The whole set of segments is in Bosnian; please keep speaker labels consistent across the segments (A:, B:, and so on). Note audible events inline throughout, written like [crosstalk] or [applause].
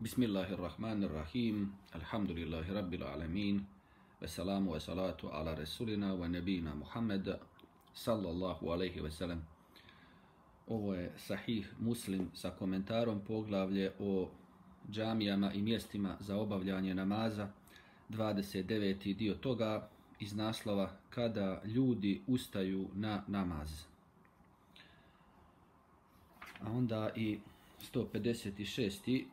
A: Bismillahirrahmanirrahim. Alhamdulillahi rabbil alamin. Ve salamu salatu ala rasulina wa nabina Muhammed sallallahu alaihi ve sellem. Ovo je sahih muslim sa komentarom poglavlje o džamijama i mjestima za obavljanje namaza. 29. dio toga iz naslova kada ljudi ustaju na namaz. A onda i 156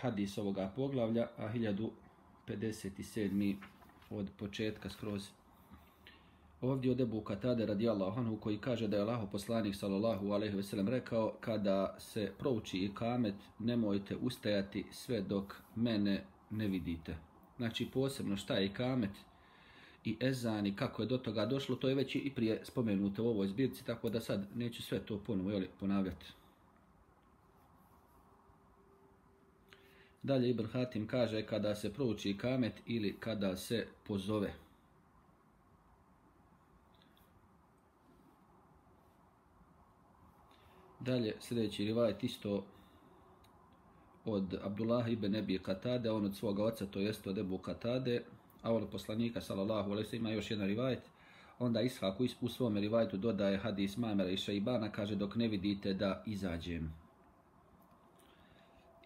A: hadis ovoga poglavlja, a 1057. od početka skroz. Ovdje od Ebu Katade radijallahu anhu koji kaže da je Allah poslanik sallallahu alaihi ve sellem rekao kada se prouči i kamet nemojte ustajati sve dok mene ne vidite. Znači posebno šta je i kamet i ezan i kako je do toga došlo, to je već i prije spomenuto u ovoj zbirci, tako da sad neću sve to ponovo ponavljati. Dalje Ibn Hatim kaže kada se prouči kamet ili kada se pozove. Dalje sljedeći rivajet isto od Abdullah ibn Ebi Katade, on od svoga oca, to jest od Ebu Katade, a on poslanika, sallallahu alaihi ima još jedan rivajet. Onda Ishak u svom rivajetu dodaje hadis Mamera i Šaibana, kaže dok ne vidite da izađem.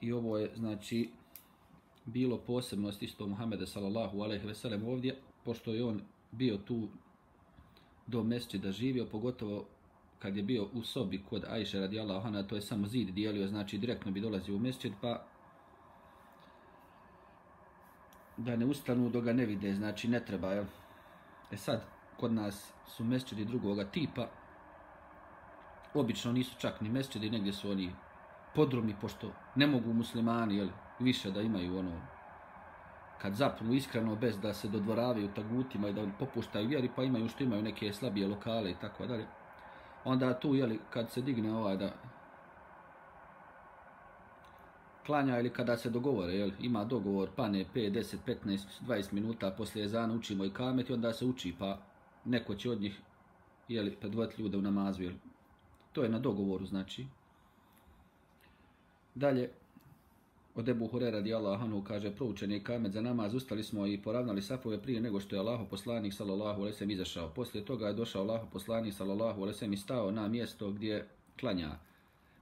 A: I ovo je, znači, bilo posebnost isto Muhammeda sallallahu alejhi ve sellem ovdje, pošto je on bio tu do da živio, pogotovo kad je bio u sobi kod Ajše radijallahu anha, to je samo zid dijelio, znači direktno bi dolazio u mesdžid, pa da ne ustanu do ga ne vide, znači ne treba, jel? E sad, kod nas su mesdžidi drugoga tipa, obično nisu čak ni mesdžidi, negdje su oni podrumi, pošto ne mogu muslimani jel, više da imaju ono, kad zapnu iskreno bez da se dodvoravaju tagutima i da popuštaju vjeri, pa imaju što imaju neke slabije lokale i tako dalje. Onda tu, jeli, kad se digne ovaj da klanja ili kada se dogovore, jel, ima dogovor, pane 5, 10, 15, 20 minuta poslije zana učimo i kamet i onda se uči, pa neko će od njih jeli, predvoditi ljude u namazu. Jel. To je na dogovoru, znači. Dalje, od Ebu Hurera radi Allahanu kaže proučeni kamet za namaz, ustali smo i poravnali safove prije nego što je Allaho poslanik sallallahu alejhi ve izašao. Poslije toga je došao Allaho poslanik sallallahu alejhi ve i stao na mjesto gdje klanja.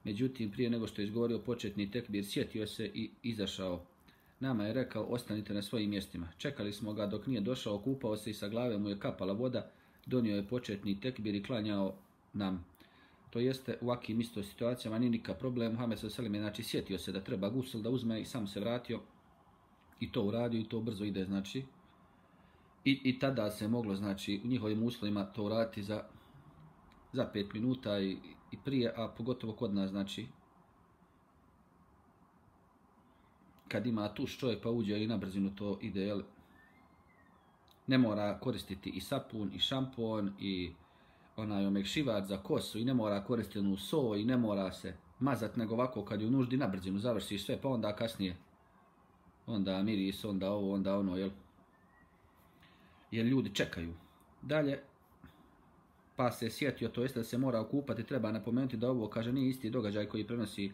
A: Međutim, prije nego što je izgovorio početni tekbir, sjetio se i izašao. Nama je rekao, ostanite na svojim mjestima. Čekali smo ga dok nije došao, kupao se i sa glave mu je kapala voda, donio je početni tekbir i klanjao nam to jeste u akim isto situacijama nije nikak problem. Muhammed s.a.v. je znači, sjetio se da treba gusel da uzme i sam se vratio i to uradio i to brzo ide znači. I, i tada se moglo znači u njihovim uslovima to uraditi za, za 5 minuta i, i prije, a pogotovo kod nas znači kad ima tu čovjek pa uđe i na brzinu to ide, jel, ne mora koristiti i sapun i šampon i onaj omekšivač za kosu i ne mora koristiti onu so i ne mora se mazat nego ovako kad je u nuždi na brzinu završiš sve pa onda kasnije onda miris, onda ovo, onda ono, jel? Jer ljudi čekaju. Dalje, pa se sjetio, to jeste da se mora okupati, treba napomenuti da ovo, kaže, nije isti događaj koji prenosi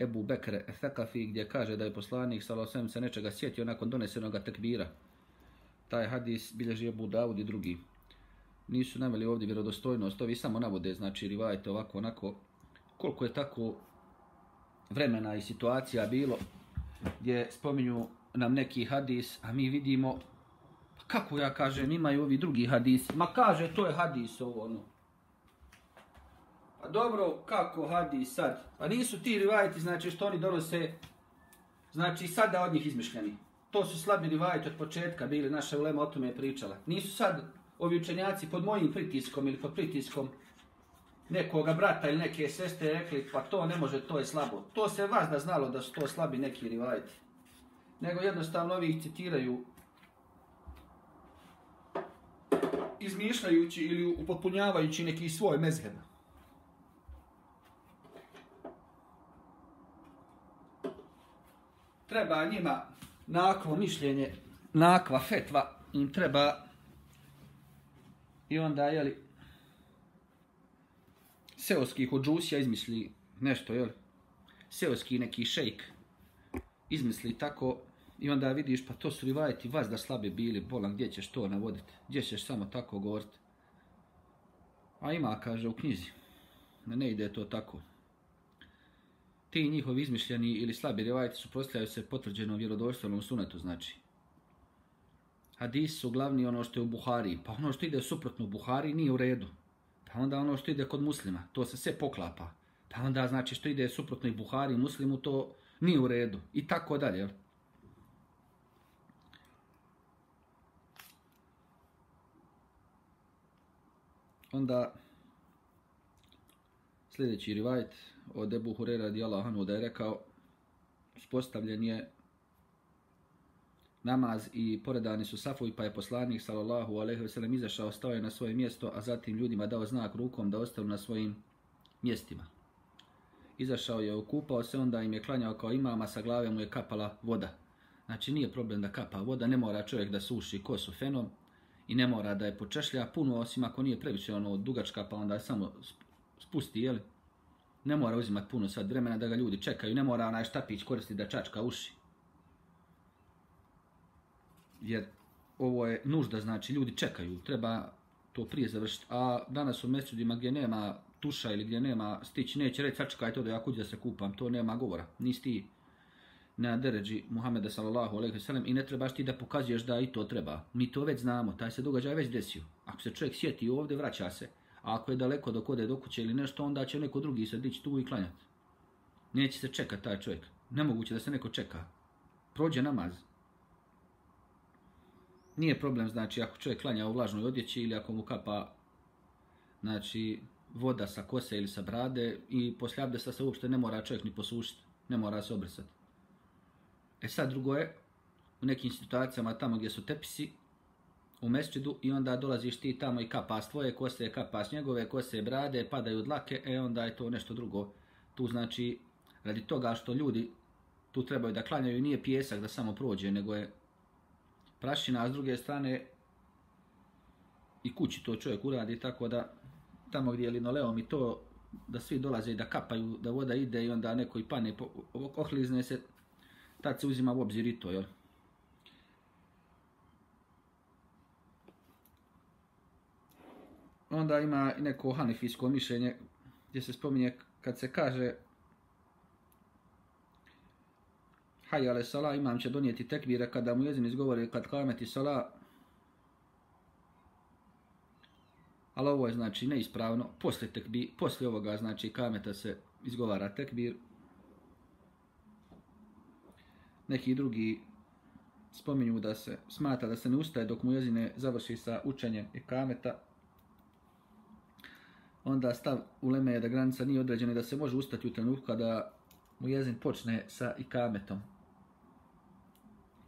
A: Ebu Bekr Thakafi, gdje kaže da je poslanik Salosem se nečega sjetio nakon donesenog tekbira. Taj hadis bilježi Ebu Dawud i drugi nisu naveli ovdje vjerodostojnost, ovi samo navode, znači rivajte ovako, onako, koliko je tako vremena i situacija bilo, gdje spominju nam neki hadis, a mi vidimo, pa kako ja kažem, imaju ovi drugi hadis, ma kaže, to je hadis ovo, ono. Pa dobro, kako hadis sad? Pa nisu ti rivajti, znači što oni donose, znači sada od njih izmišljeni. To su slabi rivajti od početka bili, naša ulema o tome je pričala. Nisu sad ovi učenjaci pod mojim pritiskom ili pod pritiskom nekoga brata ili neke sestre rekli pa to ne može, to je slabo. To se vas da znalo da su to slabi neki rivajti. Nego jednostavno ovi ih citiraju izmišljajući ili upotpunjavajući neki svoj mezheb. Treba njima nakvo mišljenje, nakva fetva, im treba I onda, jeli, seoski hođusija izmisli nešto, jeli, seoski neki šejk izmisli tako i onda vidiš pa to su rivajeti vas da slabi bili, bolan gdje ćeš to navoditi, gdje ćeš samo tako govoriti. A ima, kaže u knjizi, ne, ne ide to tako. Ti njihovi izmišljeni ili slabi rivajeti su se potvrđeno vjerodostojnom sunetu, znači. Hadis su glavni ono što je u Buhari, pa ono što ide suprotno u Buhari nije u redu. Pa onda ono što ide kod muslima, to se sve poklapa. Pa onda znači što ide suprotno i Buhari i muslimu, to nije u redu. I tako dalje. Onda sljedeći rivajt od Ebu Hurera radijallahu anhu da je rekao uspostavljen je namaz i poredani su safovi pa je poslanik sallallahu alejhi ve sellem izašao stao je na svoje mjesto a zatim ljudima dao znak rukom da ostanu na svojim mjestima. Izašao je okupao se onda im je klanjao kao imama sa glave mu je kapala voda. Znači nije problem da kapa voda ne mora čovjek da suši kosu fenom i ne mora da je počešlja puno osim ako nije previše ono dugačka pa onda samo spusti jeli ne mora uzimati puno sad vremena da ga ljudi čekaju ne mora onaj štapić koristiti da čačka uši jer ovo je nužda, znači ljudi čekaju, treba to prije završiti. A danas u mesudima gdje nema tuša ili gdje nema stići, neće reći sačekaj to da ja kuđe da se kupam, to nema govora. Nisi ti na deređi Muhameda sallallahu alaihi sallam i ne trebaš ti da pokazuješ da i to treba. Mi to već znamo, taj se događaj već desio. Ako se čovjek sjeti ovdje, vraća se. A ako je daleko dok ode do kuće ili nešto, onda će neko drugi se dići tu i klanjati. Neće se čekati taj čovjek. Nemoguće da se neko čeka. Prođe namaz nije problem, znači, ako čovjek klanja u vlažnoj odjeći ili ako mu kapa, znači, voda sa kose ili sa brade i poslije abdesta se uopšte ne mora čovjek ni posušiti, ne mora se obrisati. E sad drugo je, u nekim situacijama tamo gdje su tepisi, u mesčidu i onda dolaziš ti tamo i kapa s tvoje kose, kapa s njegove kose, brade, padaju dlake, e onda je to nešto drugo. Tu znači, radi toga što ljudi tu trebaju da klanjaju, nije pjesak da samo prođe, nego je prašina, a s druge strane i kući to čovjek uradi tako da tamo gdje je linoleum i to da svi dolaze i da kapaju, da voda ide i onda neko i pane, ohlizne se, tad se uzima u obzir i to, jel? Onda ima neko hanifijsko mišljenje gdje se spominje kad se kaže Hayy ale sala, imam će donijeti tekbire kada mu jezin izgovori kad kameti sala. Ali ovo je znači neispravno. Posle, tekbi, posle ovoga znači kameta se izgovara tekbir. Neki drugi spominju da se smata da se ne ustaje dok mu jezine završi sa učenjem i kameta. Onda stav uleme je da granica nije određena da se može ustati u trenutku kada mu jezin počne sa ikametom.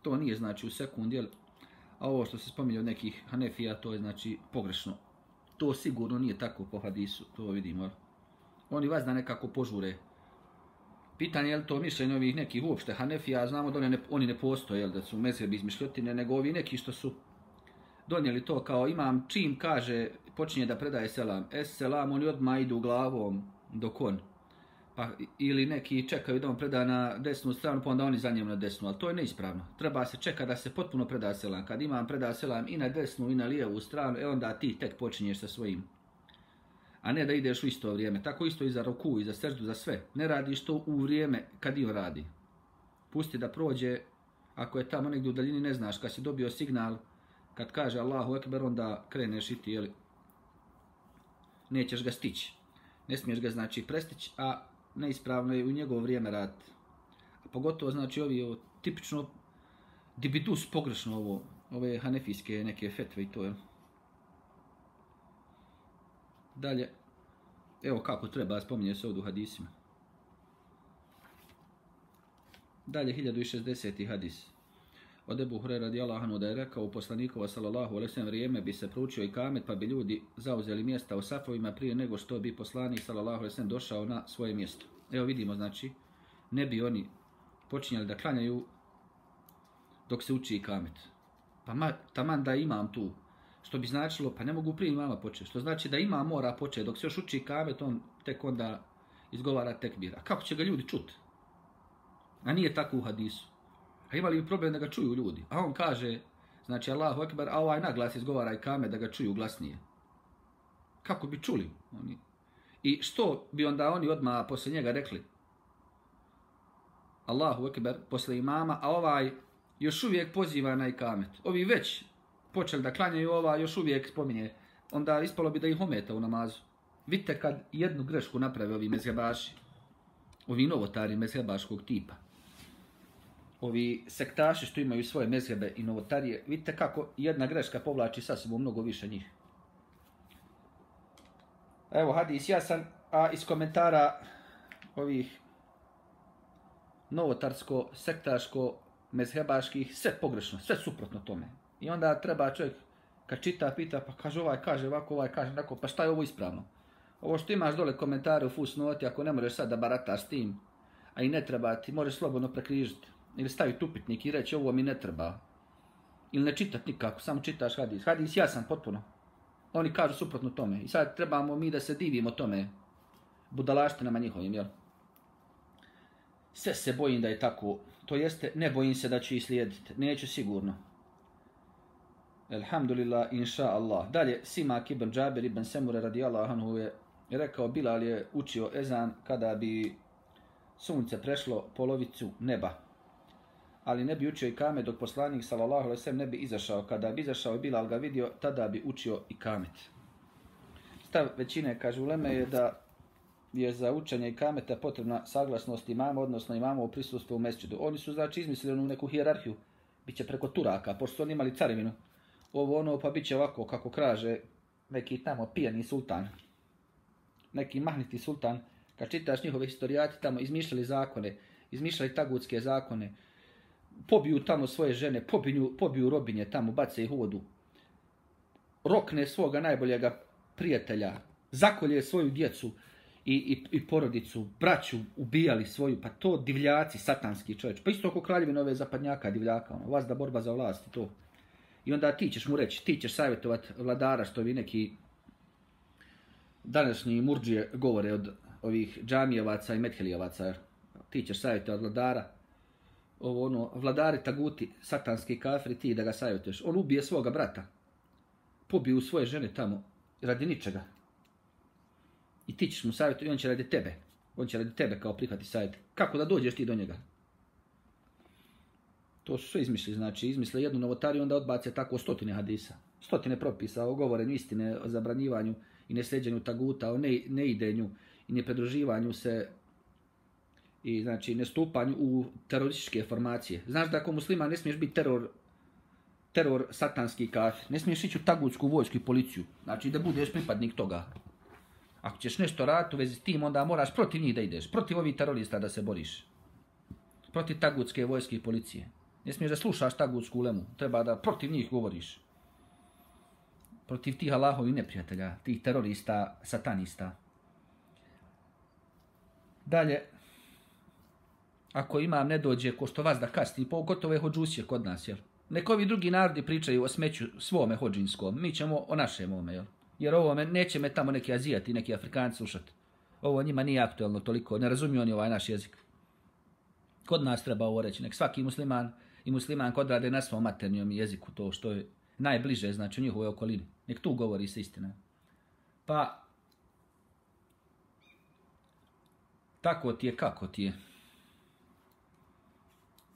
A: To nije znači u sekundi, ali a ovo što se spominje od nekih Hanefija, to je znači pogrešno. To sigurno nije tako po hadisu, to vidimo. Oni vas da nekako požure. Pitanje je li to mišljenje ovih nekih uopšte Hanefija, znamo da oni ne, oni ne postoje, jel? da su mezhebi izmišljotine, nego ovi neki što su donijeli to kao imam čim kaže, počinje da predaje selam. Es selam, oni odmah idu glavom dok on pa ili neki čekaju da on preda na desnu stranu, pa onda oni za njim na desnu, ali to je neispravno. Treba se čeka da se potpuno preda selam. Kad imam preda selam i na desnu i na lijevu stranu, e onda ti tek počinješ sa svojim. A ne da ideš u isto vrijeme. Tako isto i za roku, i za srdu, za sve. Ne radiš to u vrijeme kad i on radi. Pusti da prođe, ako je tamo negdje u daljini, ne znaš, kad si dobio signal, kad kaže Allahu Ekber, onda kreneš i ti, jeli, nećeš ga stići. Ne smiješ ga, znači, prestići, a neispravno je u njegovo vrijeme raditi. A pogotovo, znači, ovi ovo, tipično, dibidus pogrešno ovo, ove hanefijske neke fetve i to je. Dalje, evo kako treba, spominje se ovdje u hadisima. Dalje, 1060. hadis. Od Ebu Hurera radijallahu anhu da je rekao u poslanikova sallallahu alejhi ve vrijeme bi se proučio i kamet pa bi ljudi zauzeli mjesta u safovima prije nego što bi poslanik sallallahu alaihi sallam došao na svoje mjesto. Evo vidimo znači ne bi oni počinjali da klanjaju dok se uči i kamet. Pa ma, taman da imam tu što bi značilo pa ne mogu prije imama početi. Što znači da ima mora početi dok se još uči kamet on tek onda izgovara tekbir. A kako će ga ljudi čuti? A nije tako u hadisu. A imali bi problem da ga čuju ljudi. A on kaže, znači Allahu Ekber, a ovaj naglas izgovara i kame da ga čuju glasnije. Kako bi čuli oni? I što bi onda oni odmah posle njega rekli? Allahu Ekber, posle imama, a ovaj još uvijek poziva na ikamet. Ovi već počeli da klanjaju ova, još uvijek spominje. Onda ispalo bi da ih ometa u namazu. Vidite kad jednu grešku naprave ovi mezhebaši, ovi novotari mezhebaškog tipa, ovi sektaši što imaju svoje mezhebe i novotarije, vidite kako jedna greška povlači sa sobom mnogo više njih. Evo hadis, jasan, a iz komentara ovih novotarsko, sektaško, mezhebaških, sve pogrešno, sve suprotno tome. I onda treba čovjek, kad čita, pita, pa kaže ovaj, kaže ovako, ovaj, kaže onako, pa šta je ovo ispravno? Ovo što imaš dole komentare u fusnoti, ako ne možeš sad da barataš s tim, a i ne treba ti, možeš slobodno prekrižiti. Ili staviti upitnik i reći, ovo mi ne treba. Ili ne čitati nikako, samo čitaš hadis. Hadis jasan, potpuno. Oni kažu suprotno tome. I sad trebamo mi da se divimo tome. Budalaštinama njihovim, jel? Sve se bojim da je tako. To jeste, ne bojim se da ću ih slijediti. Neću sigurno. Elhamdulillah, inša Allah. Dalje, Simak ibn Džabir ibn Semure radijallahu anhu je rekao, Bilal je učio ezan kada bi sunce prešlo polovicu neba. Ali ne bi učio i kame dok poslanik sallallahu alejhi ve sellem ne bi izašao. Kada bi izašao i Bilal ga vidio, tada bi učio i kamet. Stav većine, kaže Uleme, je da je za učenje i kameta potrebna saglasnost imama, odnosno imama u prisustvu u mesčidu. Oni su znači izmislili onu neku hijerarhiju, biće preko Turaka, pošto su oni imali carevinu. Ovo ono pa biće ovako, kako kraže neki tamo pijani sultan, neki mahniti sultan, kad čitaš njihove historijati tamo, izmišljali zakone, izmišljali tagutske zakone, pobiju tamo svoje žene, pobiju, pobiju robinje tamo, bace ih u vodu, rokne svoga najboljega prijatelja, zakolje svoju djecu, i, i, i porodicu, braću ubijali svoju, pa to divljaci, satanski čovječ. Pa isto oko kraljevine ove zapadnjaka divljaka, ono, vas da borba za vlast i to. I onda ti ćeš mu reći, ti ćeš savjetovat vladara što vi neki današnji murđije govore od ovih džamijevaca i methelijevaca. Ti ćeš savjetovat vladara, ovo ono, vladari taguti, satanski kafri, ti da ga savjetuješ. On ubije svoga brata, pobiju svoje žene tamo, radi ničega, i ti ćeš mu savjetu i on će radi tebe. On će radi tebe kao prihvati savjet. Kako da dođeš ti do njega? To su sve izmišli, znači izmisle jednu novotariju, onda odbace tako stotine hadisa. Stotine propisa o govorenju istine, o zabranjivanju i nesljeđenju taguta, o ne, neidenju i nepredruživanju se i znači nestupanju u terorističke formacije. Znaš da ako muslima ne smiješ biti teror teror satanski kafir, ne smiješ ići u tagutsku vojsku i policiju, znači da budeš pripadnik toga. Ako ćeš nešto raditi u vezi s tim, onda moraš protiv njih da ideš. Protiv ovih terorista da se boriš. Protiv tagutske vojske i policije. Ne smiješ da slušaš tagutsku ulemu. Treba da protiv njih govoriš. Protiv tih Allahovi neprijatelja, tih terorista, satanista. Dalje, ako imam ne dođe ko što vas da kasti, pogotovo je hođusje kod nas, jel? Neko ovi drugi narodi pričaju o smeću svome hođinskom, mi ćemo o našem ome, jel? jer ovo me, neće me tamo neki azijati, neki afrikanci slušati. Ovo njima nije aktuelno toliko, ne razumiju oni ovaj naš jezik. Kod nas treba ovo reći, nek svaki musliman i musliman kod rade na svom maternijom jeziku, to što je najbliže, znači u njihovoj okolini. Nek tu govori se istina. Pa, tako ti je, kako ti je.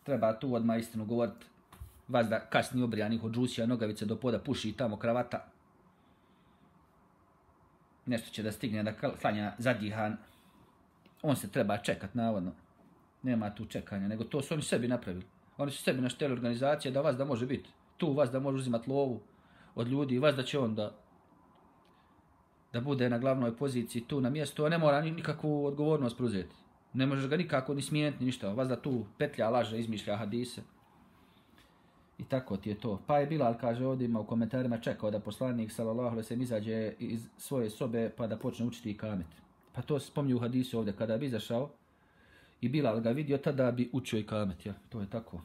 A: Treba tu odmah istinu govoriti. Vas da kasni obrijanih od džusija, nogavice do poda, puši tamo kravata, nešto će da stigne da klanja zadihan, on se treba čekat, navodno. Nema tu čekanja, nego to su oni sebi napravili. Oni su sebi našteli organizacije da vas da može biti. Tu vas da može uzimati lovu od ljudi, vas da će on da da bude na glavnoj poziciji tu na mjestu, a ne mora nikakvu odgovornost preuzeti. Ne možeš ga nikako ni smijeniti, ni ništa. Vas da tu petlja, laže, izmišlja hadise. I tako ti je to. Pa je Bilal, kaže ovdje ima u komentarima, čekao da poslanik sallallahu alaihi sallam izađe iz svoje sobe pa da počne učiti i kamet. Pa to se spomnju u hadisu ovdje, kada bi izašao i Bilal ga vidio, tada bi učio i kamet. Ja, to je tako.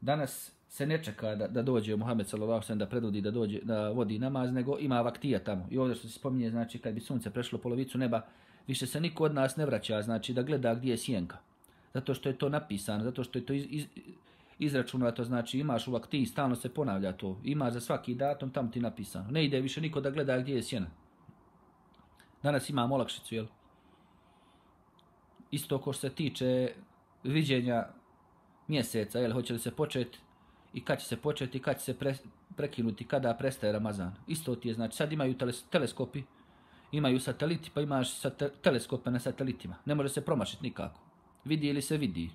A: Danas se ne čeka da, da dođe Muhammed sallallahu alejhi da predvodi da dođe da vodi namaz, nego ima vaktija tamo. I ovdje što se spominje, znači kad bi sunce prešlo polovicu neba, više se niko od nas ne vraća, znači da gleda gdje je sjenka. Zato što je to napisano, zato što je to iz, iz, izračunato, znači imaš u ti, stalno se ponavlja to. Imaš za svaki datum, tamo ti napisano. Ne ide više niko da gleda gdje je sjena. Danas imam olakšicu, jel? Isto ko se tiče viđenja mjeseca, jel, hoće li se početi i kad će se početi, kad će se pre, prekinuti, kada prestaje Ramazan. Isto ti je, znači sad imaju teles, teleskopi, imaju sateliti, pa imaš sate, teleskope na satelitima. Ne može se promašiti nikako. Vidi ili se vidi.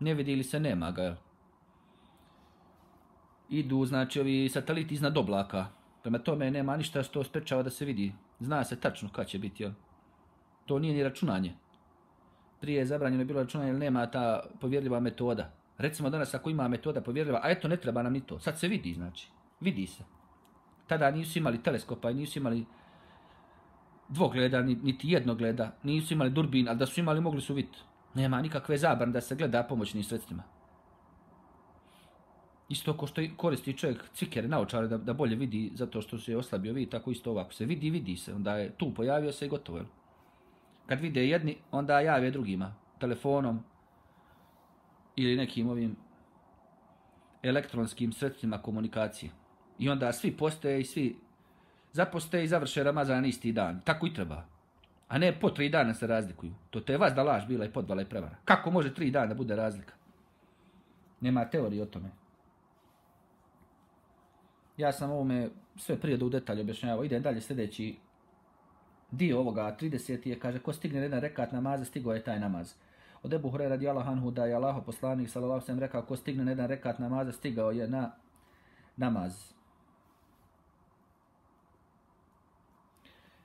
A: Ne vidi ili se nema ga, jel? Idu, znači, ovi sateliti iznad oblaka. Prema tome nema ništa što sprečava da se vidi. Zna se tačno kada će biti, jel? To nije ni računanje. Prije je zabranjeno bilo računanje, jer nema ta povjerljiva metoda. Recimo danas ako ima metoda povjerljiva, a eto ne treba nam ni to. Sad se vidi, znači. Vidi se. Tada nisu imali teleskopa i nisu imali dvogleda, niti jednogleda, nisu imali durbin, ali da su imali mogli su vidjeti. Nema nikakve zabrane da se gleda pomoćnim sredstvima. Isto ko što koristi čovjek cikere naučare da, da bolje vidi zato što se je oslabio vidi, tako isto ovako se vidi, vidi se, onda je tu pojavio se i gotovo. Kad vide jedni, onda jave drugima, telefonom ili nekim ovim elektronskim sredstvima komunikacije. I onda svi postoje i svi zaposte i završe Ramazan isti dan. Tako i treba. A ne po tri dana se razlikuju. To te vas da laž bila i podvala i prevara. Kako može tri dana da bude razlika? Nema teorije o tome. Ja sam ovome sve prije da u detalju objašnjavao. Idem dalje sljedeći dio ovoga, 30. je, kaže, ko stigne jedan rekat namaza, stigo je taj namaz. Od Ebu Hore radi Allah anhu da je Allaho poslanik, sallallahu sallam, rekao, ko stigne jedan rekat namaza, stigao je na namaz.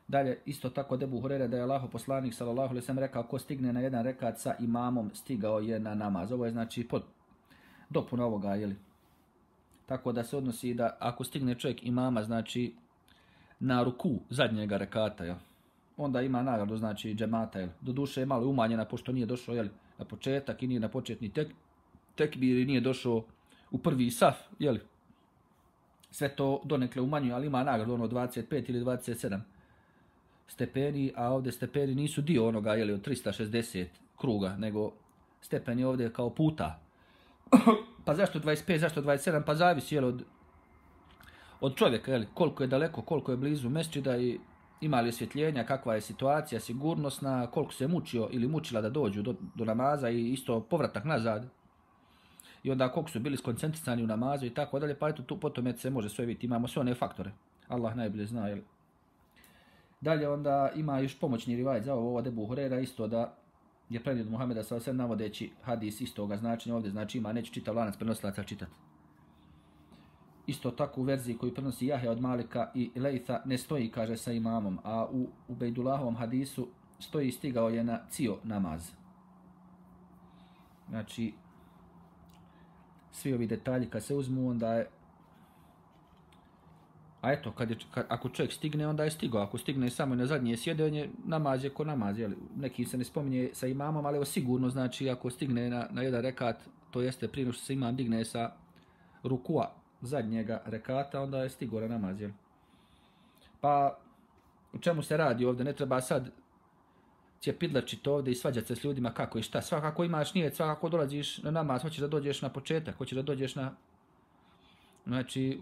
A: Dalje, isto tako Debu Hurere da je Allaho poslanik sallallahu alejhi ve sellem rekao ko stigne na jedan rekat sa imamom stigao je na namaz. Ovo je znači pod dopuna ovoga, je li? Tako da se odnosi da ako stigne čovjek imama, znači na ruku zadnjega rekata, jel? onda ima nagradu, znači džemata, jel? Do duše je malo umanjena, pošto nije došao, je na početak i nije na početni tek, tekbir i nije došao u prvi saf, je Sve to donekle umanjuje, ali ima nagradu, ono 25 ili 27 stepeni, a ovdje stepeni nisu dio onoga, jeli, od 360 kruga, nego stepen je ovdje kao puta. [coughs] pa zašto 25, zašto 27? Pa zavisi, jel, od, od čovjeka, jel, koliko je daleko, koliko je blizu mesčida i ima li osvjetljenja, kakva je situacija, sigurnosna, koliko se mučio ili mučila da dođu do, do namaza i isto povratak nazad. I onda koliko su bili skoncentrisani u namazu i tako dalje, pa eto, tu potom se može sve vidjeti, imamo sve one faktore. Allah najbolje zna, jel, Dalje onda ima još pomoćni rivajet za ovo, ovo Debu Hurera, isto da je prenio od Muhameda sa osem navodeći hadis istoga značenja ovdje, znači ima, neću čitav lanac prenosilaca čitati. Isto tako u verziji koju prenosi Jahe od Malika i Lejtha ne stoji, kaže, sa imamom, a u, u Bejdulahovom hadisu stoji stigao je na cio namaz. Znači, svi ovi detalji kad se uzmu, onda je A eto, kad je, kad, ako čovjek stigne, onda je stigao. Ako stigne samo na zadnje sjedenje, namaz je ko namaz. Jel? Neki se ne spominje sa imamom, ali evo sigurno znači ako stigne na, na jedan rekat, to jeste prije što se imam digne sa rukua zadnjega rekata, onda je stigao na namaz. Jel? Pa, u čemu se radi ovdje? Ne treba sad će pidlačiti ovdje i svađati se s ljudima kako i šta. Svakako imaš nije, svakako dolaziš na namaz, hoćeš da dođeš na početak, hoćeš da dođeš na... Znači,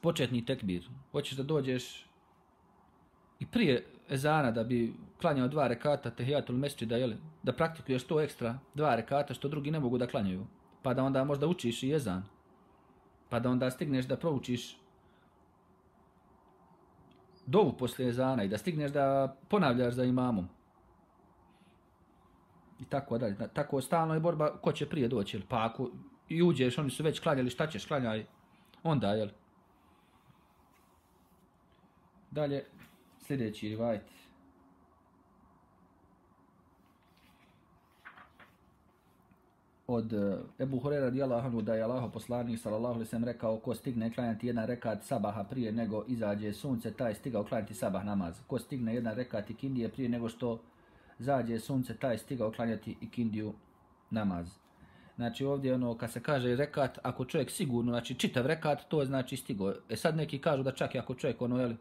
A: početni tekbir. Hoćeš da dođeš i prije ezana da bi klanjao dva rekata tehijatul mesčida, jeli, da praktikuješ to ekstra dva rekata što drugi ne mogu da klanjaju. Pa da onda možda učiš i ezan. Pa da onda stigneš da proučiš dovu poslije ezana i da stigneš da ponavljaš za imamom. I tako dalje. Tako stalno je borba ko će prije doći. Pa ako i uđeš, oni su već klanjali, šta ćeš klanjaj? Onda, jel? Dalje, sljedeći rivajt. Od eh, Ebu Hurera radijallahu anhu da je Allaho poslanik sallallahu alejhi ve sellem rekao ko stigne klanjati jedan rekat sabaha prije nego izađe sunce taj stigao klanjati sabah namaz. Ko stigne jedan rekat ikindije prije nego što zađe sunce taj stigao klanjati ikindiju namaz. Znači ovdje ono kad se kaže rekat ako čovjek sigurno znači čitav rekat to je znači stigo. E sad neki kažu da čak i ako čovjek ono je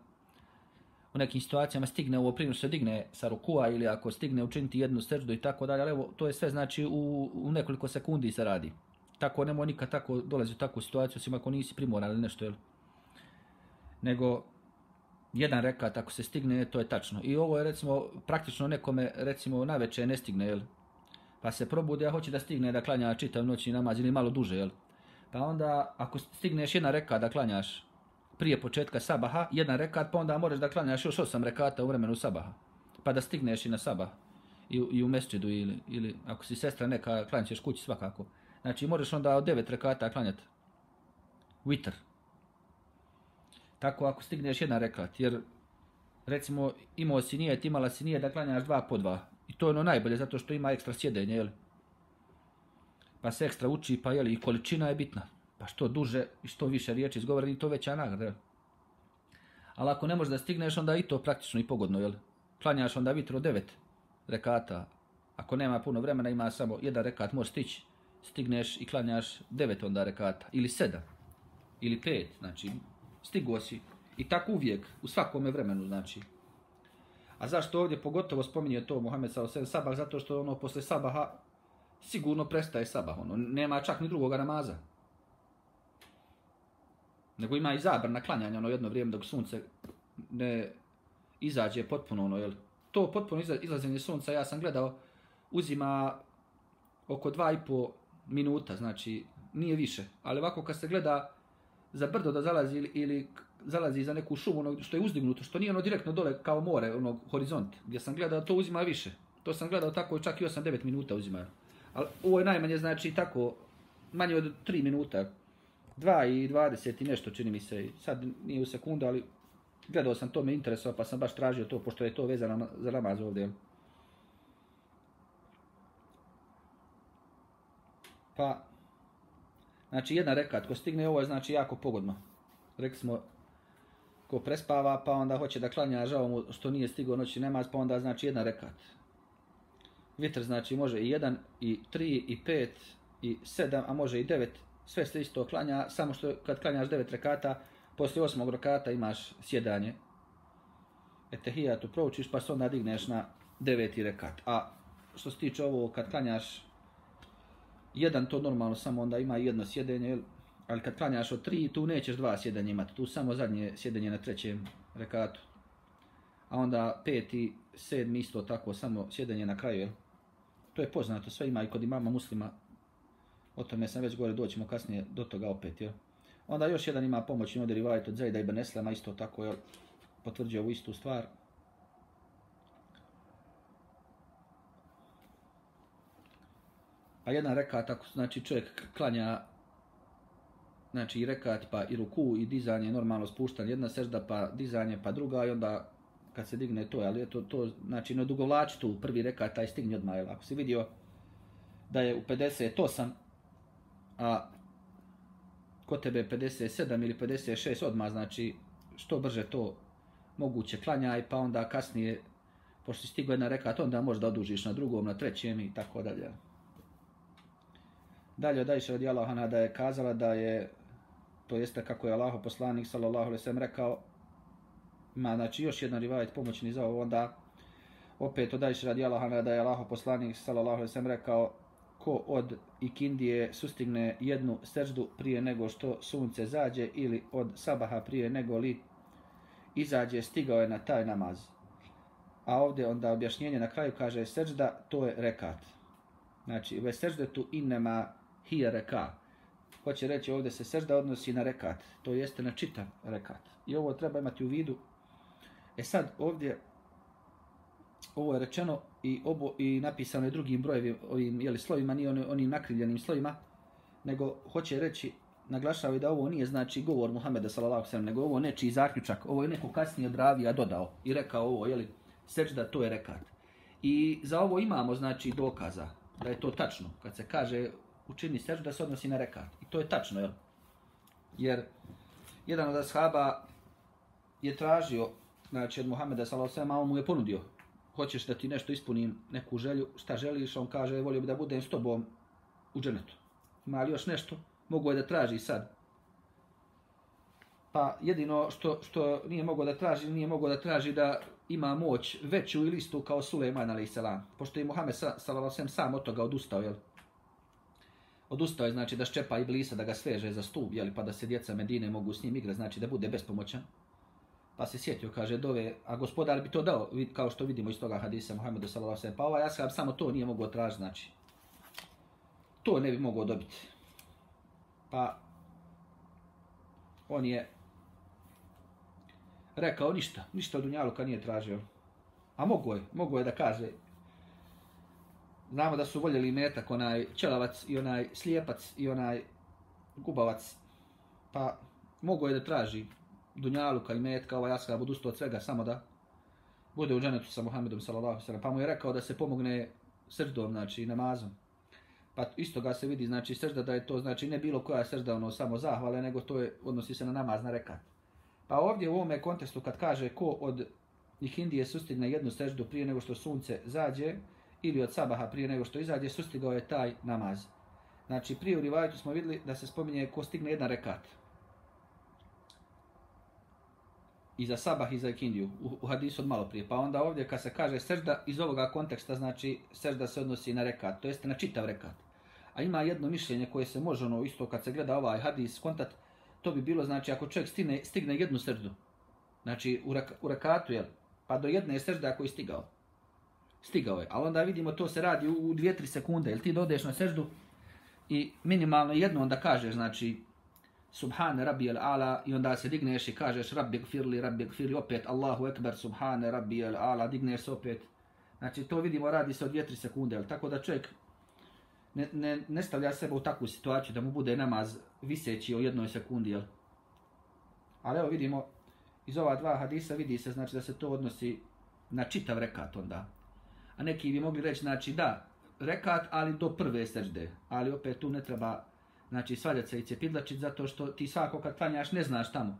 A: u nekim situacijama stigne ovo prije se digne sa rukua ili ako stigne učiniti jednu seždu i tako dalje, ali evo, to je sve znači u, u nekoliko sekundi se radi. Tako nemoj nikad tako dolazi u takvu situaciju, osim ako nisi primoran ili nešto, jel? Nego, jedan rekat ako se stigne, to je tačno. I ovo je recimo praktično nekome recimo na večer ne stigne, jel? Pa se probude, a hoće da stigne da klanja čitav noćni namaz ili malo duže, jel? Pa onda ako stigneš jedan rekat da klanjaš prije početka sabaha, jedan rekat, pa onda možeš da klanjaš još osam rekata u vremenu sabaha. Pa da stigneš i na sabah. I, i u mesčidu ili, ili ako si sestra neka, klanjaš kući svakako. Znači možeš onda od devet rekata klanjati. vitr. Tako ako stigneš jedan rekat, jer recimo imao si nije, imala si nije da klanjaš dva po dva. I to je ono najbolje zato što ima ekstra sjedenje, jel? Pa se ekstra uči, pa jel, i količina je bitna. Pa što duže i što više riječi izgovori, to veća nagrada, jel? Ali ako ne možeš da stigneš, onda i to praktično i pogodno, jel? Klanjaš onda vitro devet rekata. Ako nema puno vremena, ima samo jedan rekat, možeš stići. Stigneš i klanjaš devet onda rekata. Ili sedam. Ili pet, znači stigo si. I tako uvijek, u svakome vremenu, znači. A zašto ovdje pogotovo spominje to Muhammed sa osem sabah? Zato što ono posle sabaha sigurno prestaje sabah. Ono, nema čak ni drugoga namaza. Nego ima i zabrana klanjanja ono jedno vrijeme dok sunce ne izađe potpuno ono, jel? To potpuno izlazenje sunca, ja sam gledao, uzima oko dva i po minuta, znači nije više. Ali ovako kad se gleda za brdo da zalazi ili, ili zalazi za neku šumu, ono što je uzdignuto, što nije ono direktno dole kao more, ono horizont, gdje sam gledao, to uzima više. To sam gledao tako čak i 8-9 minuta uzima. Ali ovo je najmanje, znači tako, manje od 3 minuta. 2 i 20 i nešto čini mi se, sad nije u sekundu, ali gledao sam to, me interesovao, pa sam baš tražio to, pošto je to vezano za namaz ovdje. Pa, Znači, jedna rekat, ko stigne ovo je znači jako pogodno. Rekli smo, ko prespava, pa onda hoće da klanja, žao mu što nije stigao noći namaz, pa onda znači jedna rekat. Vitr znači može i 1 i 3 i 5 i 7, a može i 9 Sve se isto klanja, samo što kad klanjaš devet rekata, poslije osmog rekata imaš sjedanje. Etehijatu proučiš, pa se onda digneš na deveti rekat. A što se tiče ovo, kad klanjaš jedan to normalno samo onda ima jedno sjedenje, ali kad klanjaš od tri, tu nećeš dva sjedenja imati, tu samo zadnje sjedenje na trećem rekatu. A onda peti, sedmi isto tako, samo sjedenje na kraju, jel? To je poznato, sve ima i kod imama muslima. O tome sam već gore, doćemo kasnije do toga opet, jel? Onda još jedan ima pomoćni od rivajt od Zajda ibn Beneslama, isto tako, jel? Potvrđuje ovu istu stvar. Pa jedan rekat, ako znači čovjek klanja znači i rekat pa i ruku i dizanje normalno spuštan jedna sežda pa dizanje pa druga i onda kad se digne to ali to to znači ne dugovlači tu prvi rekat taj stigne odmah jel ako si vidio da je u 58 a kod tebe 57 ili 56 odmah znači što brže to moguće klanjaj pa onda kasnije pošto si stigao jedna rekat onda možda odužiš na drugom na trećem i tako dalje. Dalje od Aisha radijallahu anha da je kazala da je, to jeste kako je Allah poslanik sallallahu alaihi sallam rekao, ima znači još jedan rivajet pomoćni za ovo, onda opet od Aisha radijallahu anha da je Allah poslanik sallallahu alaihi sallam rekao ko od ikindije sustigne jednu seždu prije nego što sunce zađe ili od sabaha prije nego li izađe, stigao je na taj namaz. A ovdje onda objašnjenje na kraju kaže sežda, to je rekat. Znači, ve seždetu innema hije reka. Hoće reći ovdje se sežda odnosi na rekat, to jeste na čitav rekat. I ovo treba imati u vidu. E sad ovdje, ovo je rečeno i, obo, i napisano je drugim brojevim ovim jeli, slovima, nije onim, onim nakrivljenim slovima, nego hoće reći, naglašava da ovo nije znači govor Muhameda sallallahu sallam, nego ovo nečiji zaključak, ovo je neko kasnije od ravija dodao i rekao ovo, je li sećda to je rekat. I za ovo imamo znači dokaza da je to tačno. Kad se kaže učini seždu da se odnosi na rekat. I to je tačno, jel? Jer jedan od ashaba je tražio, znači od Muhammeda s.a.v. a on mu je ponudio, hoćeš da ti nešto ispunim, neku želju, šta želiš, on kaže, e, volio bi da budem s tobom u dženetu. Ima li još nešto? Mogu je da traži sad. Pa jedino što, što nije mogao da traži, nije mogao da traži da ima moć veću ili istu kao Sulejman a.s. Pošto je Muhammed s.a.v. sam od toga odustao, jel? Odustao je, znači, da ščepa i blisa, da ga sveže za stup, jel? Pa da se djeca Medine mogu s njim igrati, znači da bude bespomoćan. Pa se sjetio, kaže, dove, a gospodar bi to dao, kao što vidimo iz toga hadisa Muhammedu s.a.v. Pa ovaj ashab samo to nije mogao tražiti, znači. To ne bi mogao dobiti. Pa, on je rekao ništa, ništa od Dunjaluka nije tražio. A mogo je, mogo je da kaže. Znamo da su voljeli metak, onaj čelavac i onaj slijepac i onaj gubavac. Pa mogo je da traži Dunjaluka i metka, ovaj ashab budu od svega, samo da bude u dženetu sa Muhammedom sallallahu sallam. Pa mu je rekao da se pomogne srdom, znači namazom. Pa isto ga se vidi, znači srđda da je to, znači ne bilo koja srđda ono samo zahvale, nego to je, odnosi se na namaz na rekat. Pa ovdje u ovome kontekstu kad kaže ko od Indije sustigne jednu seždu prije nego što sunce zađe, ili od sabaha prije nego što izađe, sustigao je taj namaz. Znači, prije u rivajtu smo vidjeli da se spominje ko stigne jedan rekat. I za sabah i za ikindiju, u, u hadisu od malo prije. Pa onda ovdje kad se kaže sežda, iz ovoga konteksta znači sežda se odnosi na rekat, to jeste na čitav rekat. A ima jedno mišljenje koje se može ono isto kad se gleda ovaj hadis kontat, to bi bilo znači ako čovjek stigne, stigne jednu srdu, znači u, rak, u rakatu, jel, pa do jedne srde ako je stigao. Stigao je, ali onda vidimo to se radi u, u dvije, tri sekunde, jel ti dodeš na seždu i minimalno jedno onda kažeš, znači, Subhan rabbi al ala i onda se digneš i kažeš rabbi gfirli, rabbi gfirli, opet Allahu ekber, Subhan rabbi al ala, digneš se opet. Znači to vidimo radi se od 2-3 sekunde, ali tako da čovjek ne, ne, ne stavlja sebe u takvu situaciju da mu bude namaz viseći o jednoj sekundi, jel? Ali evo vidimo, iz ova dva hadisa vidi se znači da se to odnosi na čitav rekat onda. A neki bi mogli reći, znači da, rekat, ali do prve sežde. Ali opet tu ne treba, znači, svaljati se i cepidlačit zato što ti svako kad klanjaš ne znaš tamo.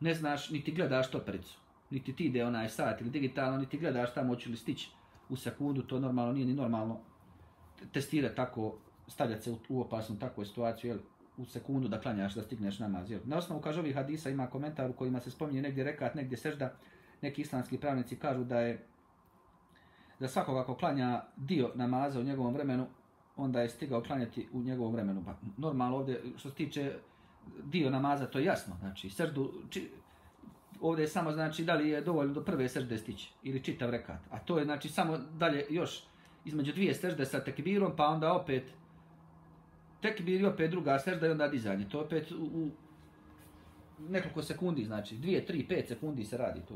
A: Ne znaš, niti gledaš topericu. Niti ti ide onaj sat ili digitalno, niti gledaš tamo hoću li stići u sekundu, to normalno nije ni normalno testira tako, stavljati se u, u opasnu takvu situaciju, jel, u sekundu da klanjaš, da stigneš namaz. Jel. Na osnovu, kaže ovih hadisa, ima komentar u kojima se spominje negdje rekat, negdje sežda, neki islamski pravnici kažu da je da svakoga ko klanja dio namaza u njegovom vremenu, onda je stigao klanjati u njegovom vremenu. Pa, normalno ovdje, što se tiče dio namaza, to je jasno. Znači, srdu, či, ovdje je samo znači da li je dovoljno do prve srde stići ili čitav rekat. A to je znači samo dalje još između dvije sežde sa tekbirom, pa onda opet tekbir i opet druga sežda i onda dizanje. To opet u, u nekoliko sekundi, znači dvije, tri, pet sekundi se radi tu.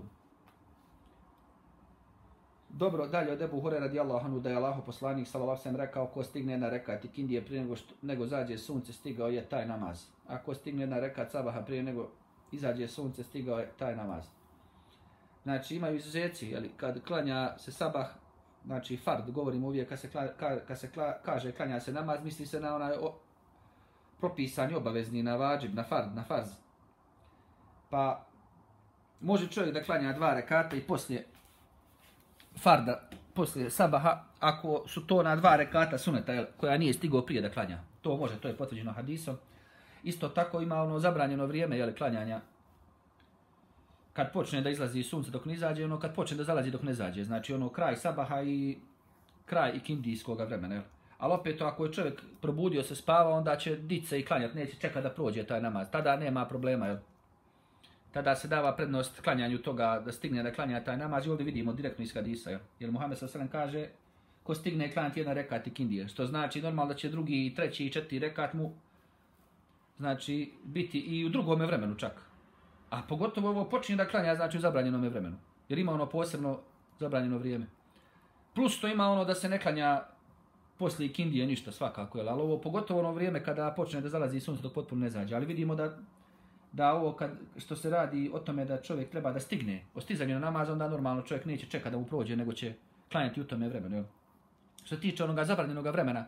A: Dobro, dalje od Ebu Hore radi Allahanu da je Allaho poslanik sallallahu sallam rekao ko stigne na rekat ikindije prije nego, što, nego zađe sunce stigao je taj namaz. Ako stigne na rekat sabaha prije nego izađe sunce stigao je taj namaz. Znači imaju izuzeci, jeli, kad klanja se sabah znači fard, govorimo uvijek kad se, kla, ka, kad se kla, kaže klanja se namaz, misli se na onaj o, propisani obavezni na vađib, na fard, na farz. Pa može čovjek da klanja dva rekata i poslije farda, poslije sabaha, ako su to na dva rekata suneta koja nije stigao prije da klanja. To može, to je potvrđeno hadisom. Isto tako ima ono zabranjeno vrijeme jel, klanjanja kad počne da izlazi sunce dok ne izađe, ono kad počne da zalazi dok ne zađe. Znači ono kraj sabaha i kraj ikindijskog vremena. Jel? Ali opet to ako je čovjek probudio se spava, onda će dice i klanjati, neće čekati da prođe taj namaz. Tada nema problema. Jel? Tada se dava prednost klanjanju toga da stigne da klanja taj namaz i ovdje vidimo direktno iz hadisa. Jer Muhammed s.a.v. kaže ko stigne klanjati jedan rekat ikindije. Što znači normalno da će drugi, treći i četiri rekat mu znači biti i u drugome vremenu čak. A pogotovo ovo počinje da klanja, znači u zabranjenom vremenu. Jer ima ono posebno zabranjeno vrijeme. Plus to ima ono da se ne klanja poslije ikindije ništa svakako. Jel? Ali ovo pogotovo ono vrijeme kada počne da zalazi sunce dok potpuno ne zađe. Ali vidimo da da ovo kad, što se radi o tome da čovjek treba da stigne o stizanju na namaz, onda normalno čovjek neće čekati da mu prođe, nego će klanjati u tome vremenu. Jel? Što se tiče onoga zabranjenog vremena,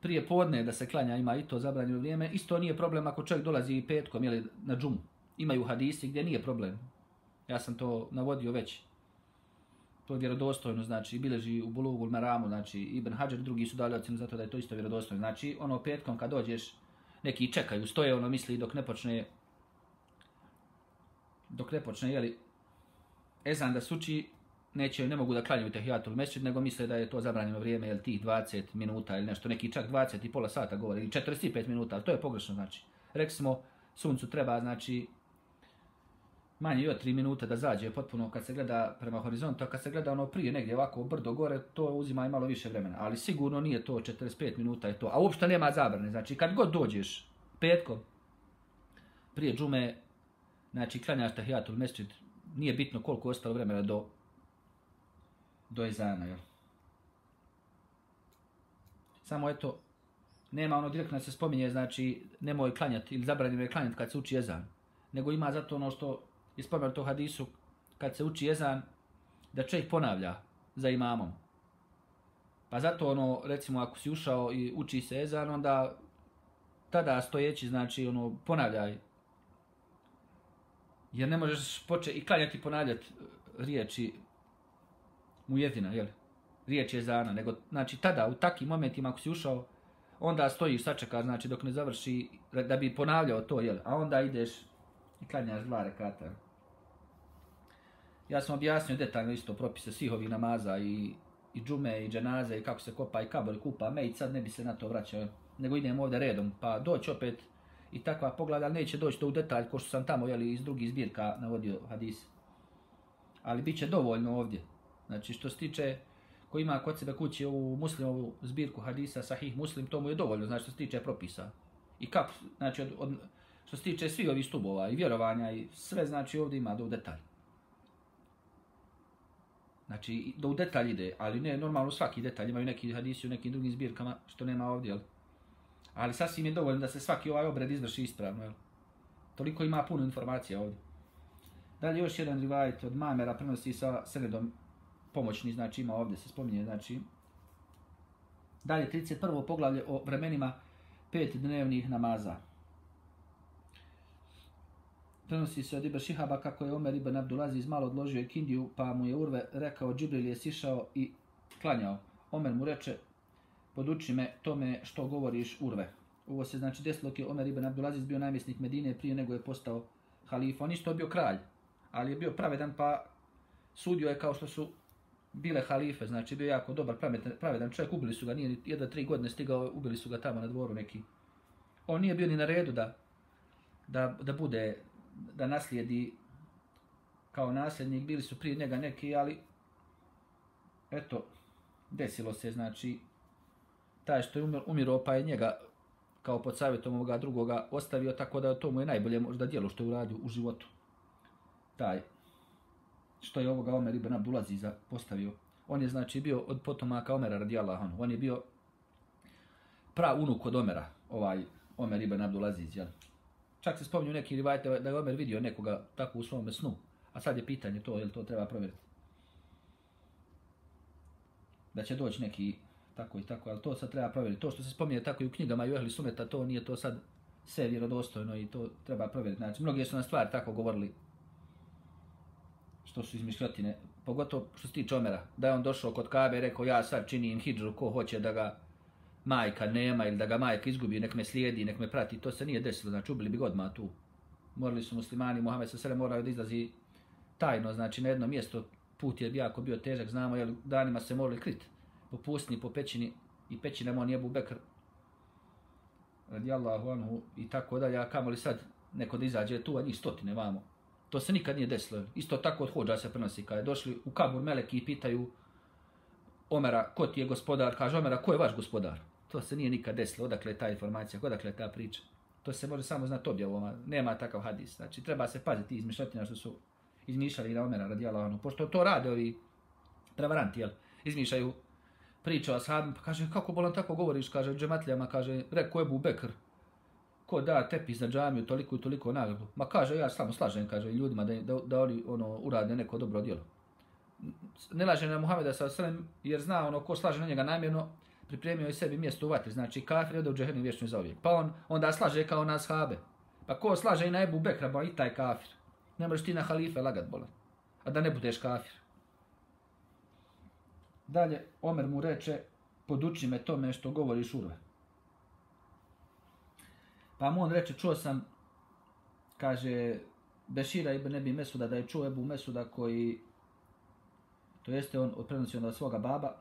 A: prije podne da se klanja ima i to zabranjeno vrijeme, isto nije problem ako čovjek dolazi petkom ili na džumu imaju hadisi gdje nije problem. Ja sam to navodio već. To je vjerodostojno, znači, bileži u Bulugul Maramu, znači, Ibn Hajar, drugi su dali ocenu zato da je to isto vjerodostojno. Znači, ono petkom kad dođeš, neki čekaju, stoje, ono misli dok ne počne dok ne počne, jeli, ezan da suči, neće, ne mogu da klanjaju tehijatul mesčid, nego misle da je to zabranjeno vrijeme, jel, tih 20 minuta ili nešto, neki čak 20 i pola sata govore, ili 45 minuta, ali to je pogrešno, znači. Rekli smo, suncu treba, znači, manje od 3 minuta da zađe potpuno kad se gleda prema horizontu, a kad se gleda ono prije negdje ovako brdo gore, to uzima i malo više vremena. Ali sigurno nije to 45 minuta je to. A uopšte nema zabrane. Znači kad god dođeš petkom prije džume, znači klanjaš tahijatul mesčid, nije bitno koliko ostalo vremena do do ezana, jel? Samo eto, nema ono direktno se spominje, znači nemoj klanjati ili zabranjeno je klanjati kad se uči ezan. Nego ima zato ono što je spomenuto hadisu kad se uči ezan da čovjek ponavlja za imamom. Pa zato ono, recimo, ako si ušao i uči se ezan, onda tada stojeći, znači, ono, ponavljaj. Jer ne možeš početi i klanjati ponavljati e, riječi mu jedina, jel? Riječ je zana, nego, znači, tada, u takvim momentima, ako si ušao, onda stojiš, sačeka, znači, dok ne završi, da bi ponavljao to, jel? A onda ideš i klanjaš dva rekata. Ja sam objasnio detaljno isto propise svih ovih namaza i, i džume i dženaze i kako se kopa i kabor i kupa me i sad ne bi se na to vraćao, nego idem ovdje redom, pa doći opet i takva poglada, ali neće doći to u detalj ko što sam tamo jeli, iz drugih zbirka navodio hadis. Ali bit će dovoljno ovdje. Znači što se tiče ko ima kod sebe kući ovu muslimovu zbirku hadisa, sahih muslim, to mu je dovoljno, znači što se tiče propisa. I kako, znači od, od, što se tiče svih ovih stubova i vjerovanja i sve, znači ovdje ima do detalj. Znači, do u detalj ide, ali ne, normalno svaki detalj, imaju neki hadisi u nekim drugim zbirkama, što nema ovdje, jel? Ali sasvim je dovoljno da se svaki ovaj obred izvrši ispravno, jel? Toliko ima puno informacija ovdje. Dalje još jedan rivajet od Mamera prenosi sa sredom pomoćni, znači ima ovdje se spominje, znači. Dalje, 31. poglavlje o vremenima pet dnevnih namaza prenosi se od Ibn Šihaba kako je Omer ibn Abdulaziz malo odložio ikindiju, pa mu je Urve rekao, Džibril je sišao i klanjao. Omer mu reče, poduči me tome što govoriš Urve. Ovo se znači desilo je Omer ibn Abdulaziz bio namjesnik Medine prije nego je postao halifa. On isto bio kralj, ali je bio pravedan pa sudio je kao što su bile halife, znači bio jako dobar, pravedan čovjek, ubili su ga, nije jedna tri godine stigao, ubili su ga tamo na dvoru neki. On nije bio ni na redu da, da, da bude da naslijedi kao nasljednik, bili su prije njega neki, ali eto, desilo se, znači, taj što je umiro, pa je njega kao pod savjetom ovoga drugoga ostavio, tako da to mu je najbolje možda dijelo što je uradio u životu. Taj, što je ovoga Omer ibn Abdulaziza postavio. On je znači bio od potomaka Omera radijallahu anhu. On je bio pra unuk od Omera, ovaj Omer ibn Abdulaziz, jel? Čak se spominju neki rivajte da je Omer vidio nekoga tako u svom snu. A sad je pitanje to, je to treba provjeriti. Da će doći neki tako i tako, ali to sad treba provjeriti. To što se spominje tako i u knjigama i u Ehli Sumeta, to nije to sad sve vjerodostojno i to treba provjeriti. Znači, mnogi su na stvari tako govorili što su izmišljotine, pogotovo što se tiče Omera, da je on došao kod Kabe i rekao ja sad činim hijđru, ko hoće da ga majka nema ili da ga majka izgubi, nek me slijedi, nek me prati, to se nije desilo, znači ubili bi godma tu. Morali su muslimani, Muhammed sa sele moraju da izlazi tajno, znači na jedno mjesto, put je jako bio težak, znamo, jel, danima se morali kriti po pustini, po pećini i pećinama on je Abu Bekr radijallahu anhu i tako dalje, a kamo li sad neko da izađe tu, a njih stotine vamo. To se nikad nije desilo. Isto tako od hođa se prenosi, kada je došli u Kabur Meleki i pitaju Omera, ko ti je gospodar, kaže Omera, ko je vaš gospodar? To se nije nikad desilo, odakle je ta informacija, odakle je ta priča. To se može samo znati objavom, nema takav hadis. Znači, treba se paziti izmišljotina što su izmišljali na Omera radijala ono. Pošto to rade ovi prevaranti, jel? Izmišljaju priča o sahabima, pa kaže, kako bolan tako govoriš, kaže, džematljama, kaže, rekao Ebu Bekr, ko da tepi za džamiju toliko i toliko nagradu. Ma kaže, ja samo slažem, kaže, ljudima da, da, da oni ono, urade neko dobro djelo. Ne laže na Muhameda sa srem, jer zna ono ko slaže na njega namjerno, pripremio je sebi mjesto u vatri, znači kafir da u džehennem vječno za uvijek. Pa on onda slaže kao nas habe. Pa ko slaže i na Ebu Bekra, ba i taj kafir. Ne možeš ti na halife lagat bolan. A da ne budeš kafir. Dalje, Omer mu reče, poduči me tome što govoriš urve. Pa mu on reče, čuo sam, kaže, Bešira ibn Ebi Mesuda da je čuo Ebu Mesuda koji, to jeste on prenosi od svoga baba,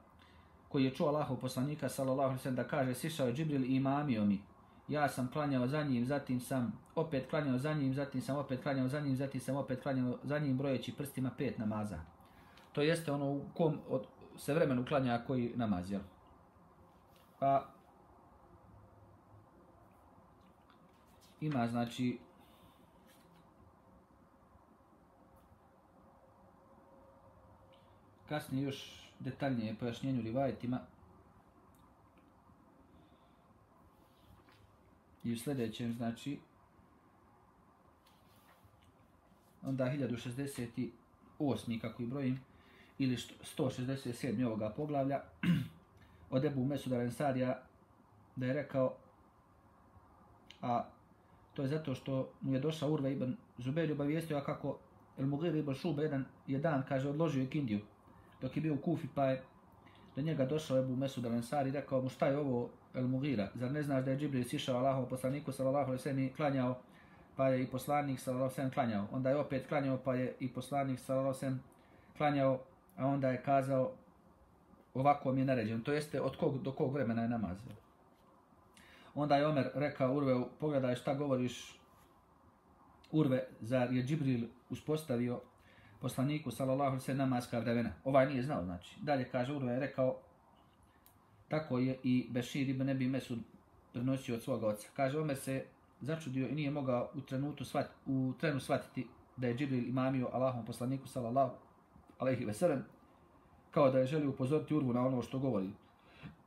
A: koji je čuo Allahov poslanika, sallallahu alaihi sallam, da kaže, sišao je Džibril i imamio mi. Ja sam klanjao za njim, zatim sam opet klanjao za njim, zatim sam opet klanjao za njim, zatim sam opet klanjao za njim, brojeći prstima pet namaza. To jeste ono u kom od, se vremen uklanja koji namaz, jel? Pa, ima, znači, kasnije još detaljnije pojašnjenju rivajetima i u sljedećem, znači, onda 1068. kako i brojim, ili 167. ovoga poglavlja, [clears throat] od Ebu Mesuda Rensarija, da je rekao, a to je zato što mu je došao Urve ibn Zubair i obavijestio kako El Mugir ibn Šuba jedan je dan, kaže, odložio je Kindiju, dok je bio u Kufi, pa je do njega došao Ebu Mesud al-Ansari i rekao mu šta je ovo El Mugira, zar ne znaš da je Džibril sišao Allahom poslaniku sallallahu alaihi sallam klanjao, pa je i poslanik sallallahu alaihi sallam klanjao. Onda je opet klanjao, pa je i poslanik sallallahu alaihi sallam klanjao, a onda je kazao ovako mi je naređeno, to jeste od kog do kog vremena je namaz. Onda je Omer rekao Urve, pogledaj šta govoriš Urve, zar je Džibril uspostavio poslaniku sallallahu alejhi ve namaska vremena. Ovaj nije znao znači. Dalje kaže Urve je rekao tako je i Bešir ibn Abi Mesud prenosio od svog oca. Kaže Omer se začudio i nije mogao u trenutku svat, u trenu shvatiti da je Džibril imamio Allahom poslaniku sallallahu alaihi veselem, kao da je želio upozoriti Urvu na ono što govori.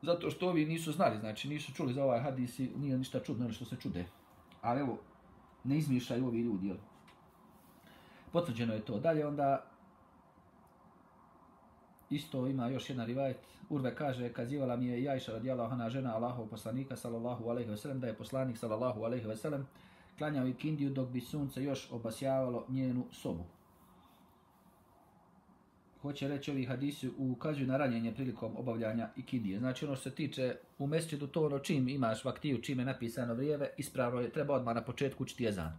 A: Zato što ovi nisu znali, znači nisu čuli za ovaj hadis i nije ništa čudno što se čude. Ali evo, ne izmišljaju ovi ljudi, jel? potvrđeno je to. Dalje onda isto ima još jedna rivajet. Urve kaže, kazivala mi je Jajša radijallahu anha žena Allahov poslanika sallallahu alejhi ve sellem da je poslanik sallallahu alejhi ve sellem klanjao ikindiju dok bi sunce još obasjavalo njenu sobu. Hoće reći ovi hadisi ukazuju na ranjenje prilikom obavljanja ikindije. Znači ono što se tiče u mesčidu to ono čim imaš vaktiju, čim je napisano vrijeme, ispravno je, treba odmah na početku učiti jezan.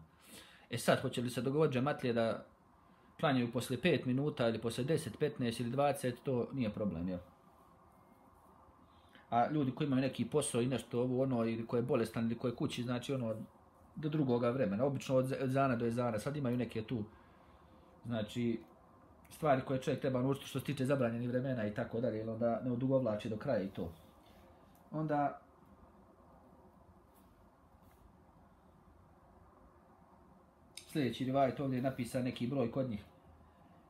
A: E sad, hoće li se dogovoriti džematlije da klanjaju posle 5 minuta ili posle 10, 15 ili 20, to nije problem, jel? A ljudi koji imaju neki posao i nešto ovo ono, ili ko je bolestan ili ko je kući, znači ono, do drugoga vremena, obično od zana do zana, sad imaju neke tu, znači, stvari koje čovjek treba naučiti što se tiče zabranjenih vremena i tako dalje, onda ne odugovlači do kraja i to. Onda, sljedeći rivajet, ovdje je napisan neki broj kod njih.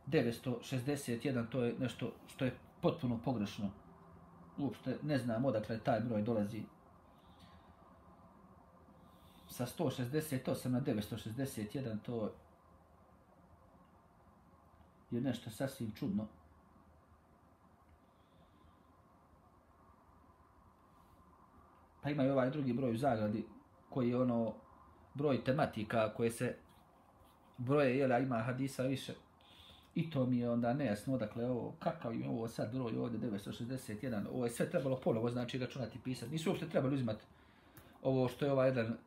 A: 961, to je nešto što je potpuno pogrešno. Uopšte ne znam odakle taj broj dolazi. Sa 168 na 961, to je nešto sasvim čudno. Pa ima i ovaj drugi broj u zagradi, koji je ono broj tematika koje se broje, jel, ima hadisa više. I to mi je onda nejasno, odakle ovo, kakav je ovo sad broj ovdje, 961, ovo je sve trebalo ponovo, znači računati pisati. Nisu uopšte trebali uzimati ovo što je ovaj jedan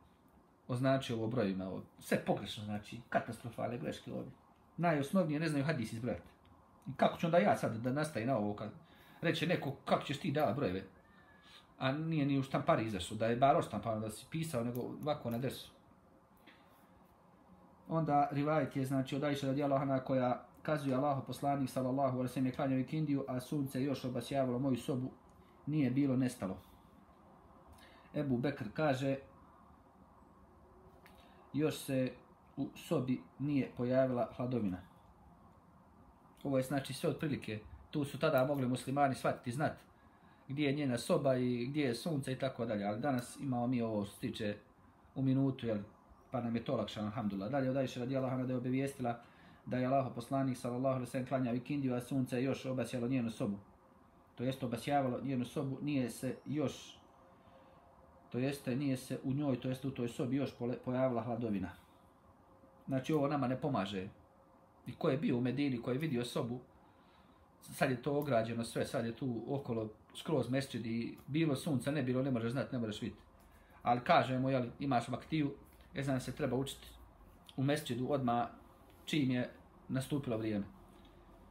A: označio ovo brojima, ovo. sve pogrešno znači, katastrofale greške ovdje. Najosnovnije ne znaju hadis izbrojati. I kako ću onda ja sad da nastaje na ovo, kad reće neko, kako ćeš ti davati brojeve? A nije ni u štampari izašlo, da je bar oštampano da si pisao, nego ovako na desu onda rivajet je znači od Aisha radijallahu anha koja kazuje Allahu poslanik sallallahu alejhi ve sellem klanjao ikindiju a sunce još obasjavalo moju sobu nije bilo nestalo Ebu Bekr kaže još se u sobi nije pojavila hladovina ovo je znači sve otprilike tu su tada mogli muslimani shvatiti znat gdje je njena soba i gdje je sunce i tako dalje ali danas imamo mi ovo što se tiče u minutu jel, pa nam je to lakšano, alhamdulillah. Dalje od Aisha radijallahu anha da je obavijestila da je Allah poslanik sallallahu alejhi ve sellem klanjao ikindiju, a sunce je još obasjalo njenu sobu. To jest obasjavalo njenu sobu, nije se još to jeste nije se u njoj, to jeste u toj sobi još pojavila hladovina. Znači ovo nama ne pomaže. I ko je bio u Medini, ko je vidio sobu, sad je to ograđeno sve, sad je tu okolo skroz mesčid i bilo sunca, ne bilo, ne možeš znati, ne možeš vidjeti. Ali kažemo, jel, imaš vaktiju, ezan se treba učiti u mesčidu odma čim je nastupilo vrijeme.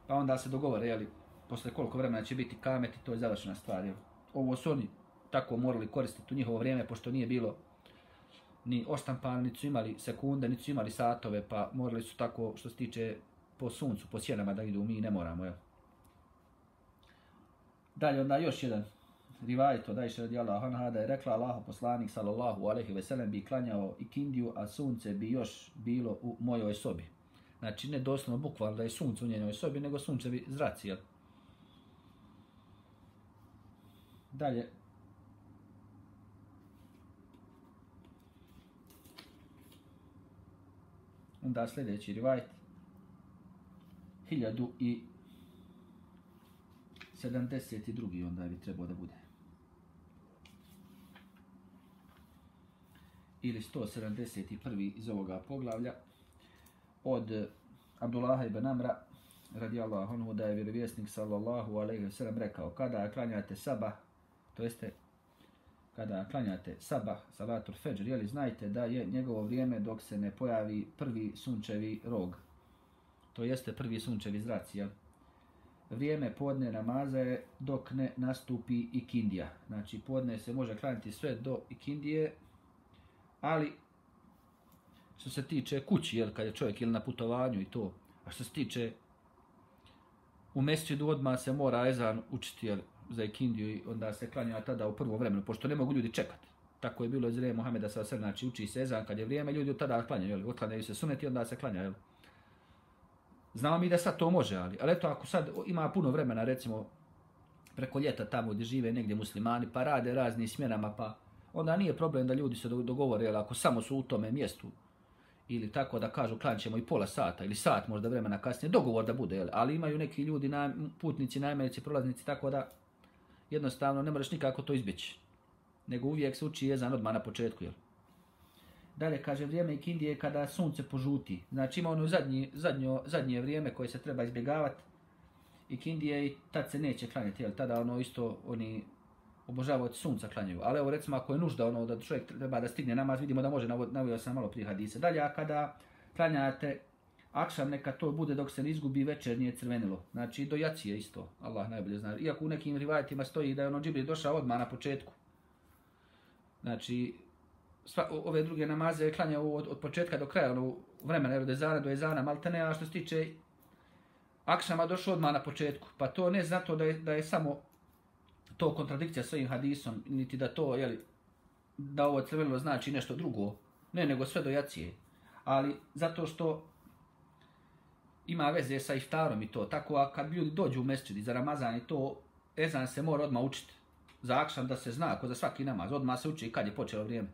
A: Pa onda se dogovore, jeli, posle koliko vremena će biti kamet i to je završena stvar. Jel. Ovo su oni tako morali koristiti u njihovo vrijeme, pošto nije bilo ni oštampani, niti su imali sekunde, niti su imali satove, pa morali su tako, što se tiče po suncu, po sjenama da idu, mi ne moramo, jel. Dalje onda još jedan rivajet od Aisha radijallahu anha da je rekla Allahu poslanik sallallahu alejhi ve sellem bi klanjao i kindiju, a sunce bi još bilo u mojoj sobi. Znači ne doslovno bukvalno da je sunce u njenoj sobi, nego sunce bi zraci, jel? Dalje. Onda sljedeći rivajet. Hiljadu i 72. onda bi trebao da bude. Ili 171. iz ovoga poglavlja od Abdullaha ibn Amra radijallahu anhu da je vjerovjesnik sallallahu alejhi ve sellem rekao kada klanjate sabah to jeste kada klanjate sabah salatul fajr jeli znajte da je njegovo vrijeme dok se ne pojavi prvi sunčevi rog to jeste prvi sunčevi zraci jel? vrijeme podne namaza je dok ne nastupi ikindija. Znači, podne se može klanjati sve do ikindije, ali što se tiče kući, jel, kad je čovjek ili na putovanju i to, a što se tiče u mjesecu odmah se mora ezan učiti jel, za ikindiju i onda se klanja tada u prvo vremenu, pošto ne mogu ljudi čekati. Tako je bilo iz Reje Mohameda sa znači uči se ezan kad je vrijeme, ljudi tada klanjaju, jel, otklanjaju se suneti, onda se klanja, jel. Znamo mi da sad to može, ali, ali eto, ako sad ima puno vremena, recimo, preko ljeta tamo gdje žive negdje muslimani, pa rade razni smjerama, pa onda nije problem da ljudi se dogovore, jel, ako samo su u tome mjestu, ili tako da kažu klanćemo i pola sata ili sat možda vremena kasnije, dogovor da bude, jel? ali imaju neki ljudi, na, putnici, najmerici, prolaznici, tako da jednostavno ne možeš nikako to izbjeći. Nego uvijek se uči jezan odmah na početku. Jel? Dalje kaže vrijeme ikindije kada sunce požuti. Znači ima ono zadnji, zadnjo, zadnje vrijeme koje se treba izbjegavati. Ikindije i tad se neće klanjati. Jel? Tada ono isto oni obožavaju sunca klanjaju. Ali evo recimo ako je nužda ono da čovjek treba da stigne namaz, vidimo da može, navio sam malo prije hadise. Dalje, a kada klanjate akšam, neka to bude dok se ne izgubi večernje crvenilo. Znači do jacije isto, Allah najbolje zna. Iako u nekim rivajetima stoji da je ono džibri došao odmah na početku. Znači, sva, ove druge namaze je klanjao od, od početka do kraja, ono vremena, od ezana do ezana, malte ne, a što se tiče akšama došao odmah na početku. Pa to ne zato da je, da je samo to kontradikcija svojim hadisom, niti da to, jeli, da ovo crvenilo znači nešto drugo, ne, nego sve do jacije. Ali zato što ima veze sa iftarom i to, tako a kad ljudi dođu u mesečidi za Ramazan i to, ezan se mora odmah učiti za akšan da se zna, ako za svaki namaz, odmah se uči kad je počelo vrijeme.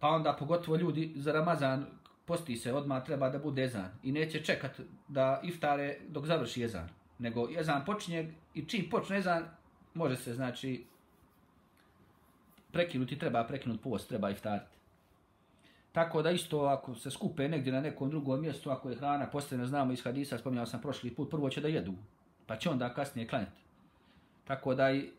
A: Pa onda pogotovo ljudi za Ramazan posti se, odmah treba da bude ezan i neće čekat da iftare dok završi ezan. Nego ezan počinje i čim počne ezan, može se znači prekinuti, treba prekinuti post, treba iftariti. Tako da isto ako se skupe negdje na nekom drugom mjestu, ako je hrana postavljena, znamo iz hadisa, spominjao sam prošli put, prvo će da jedu, pa će onda kasnije klanjati. Tako da i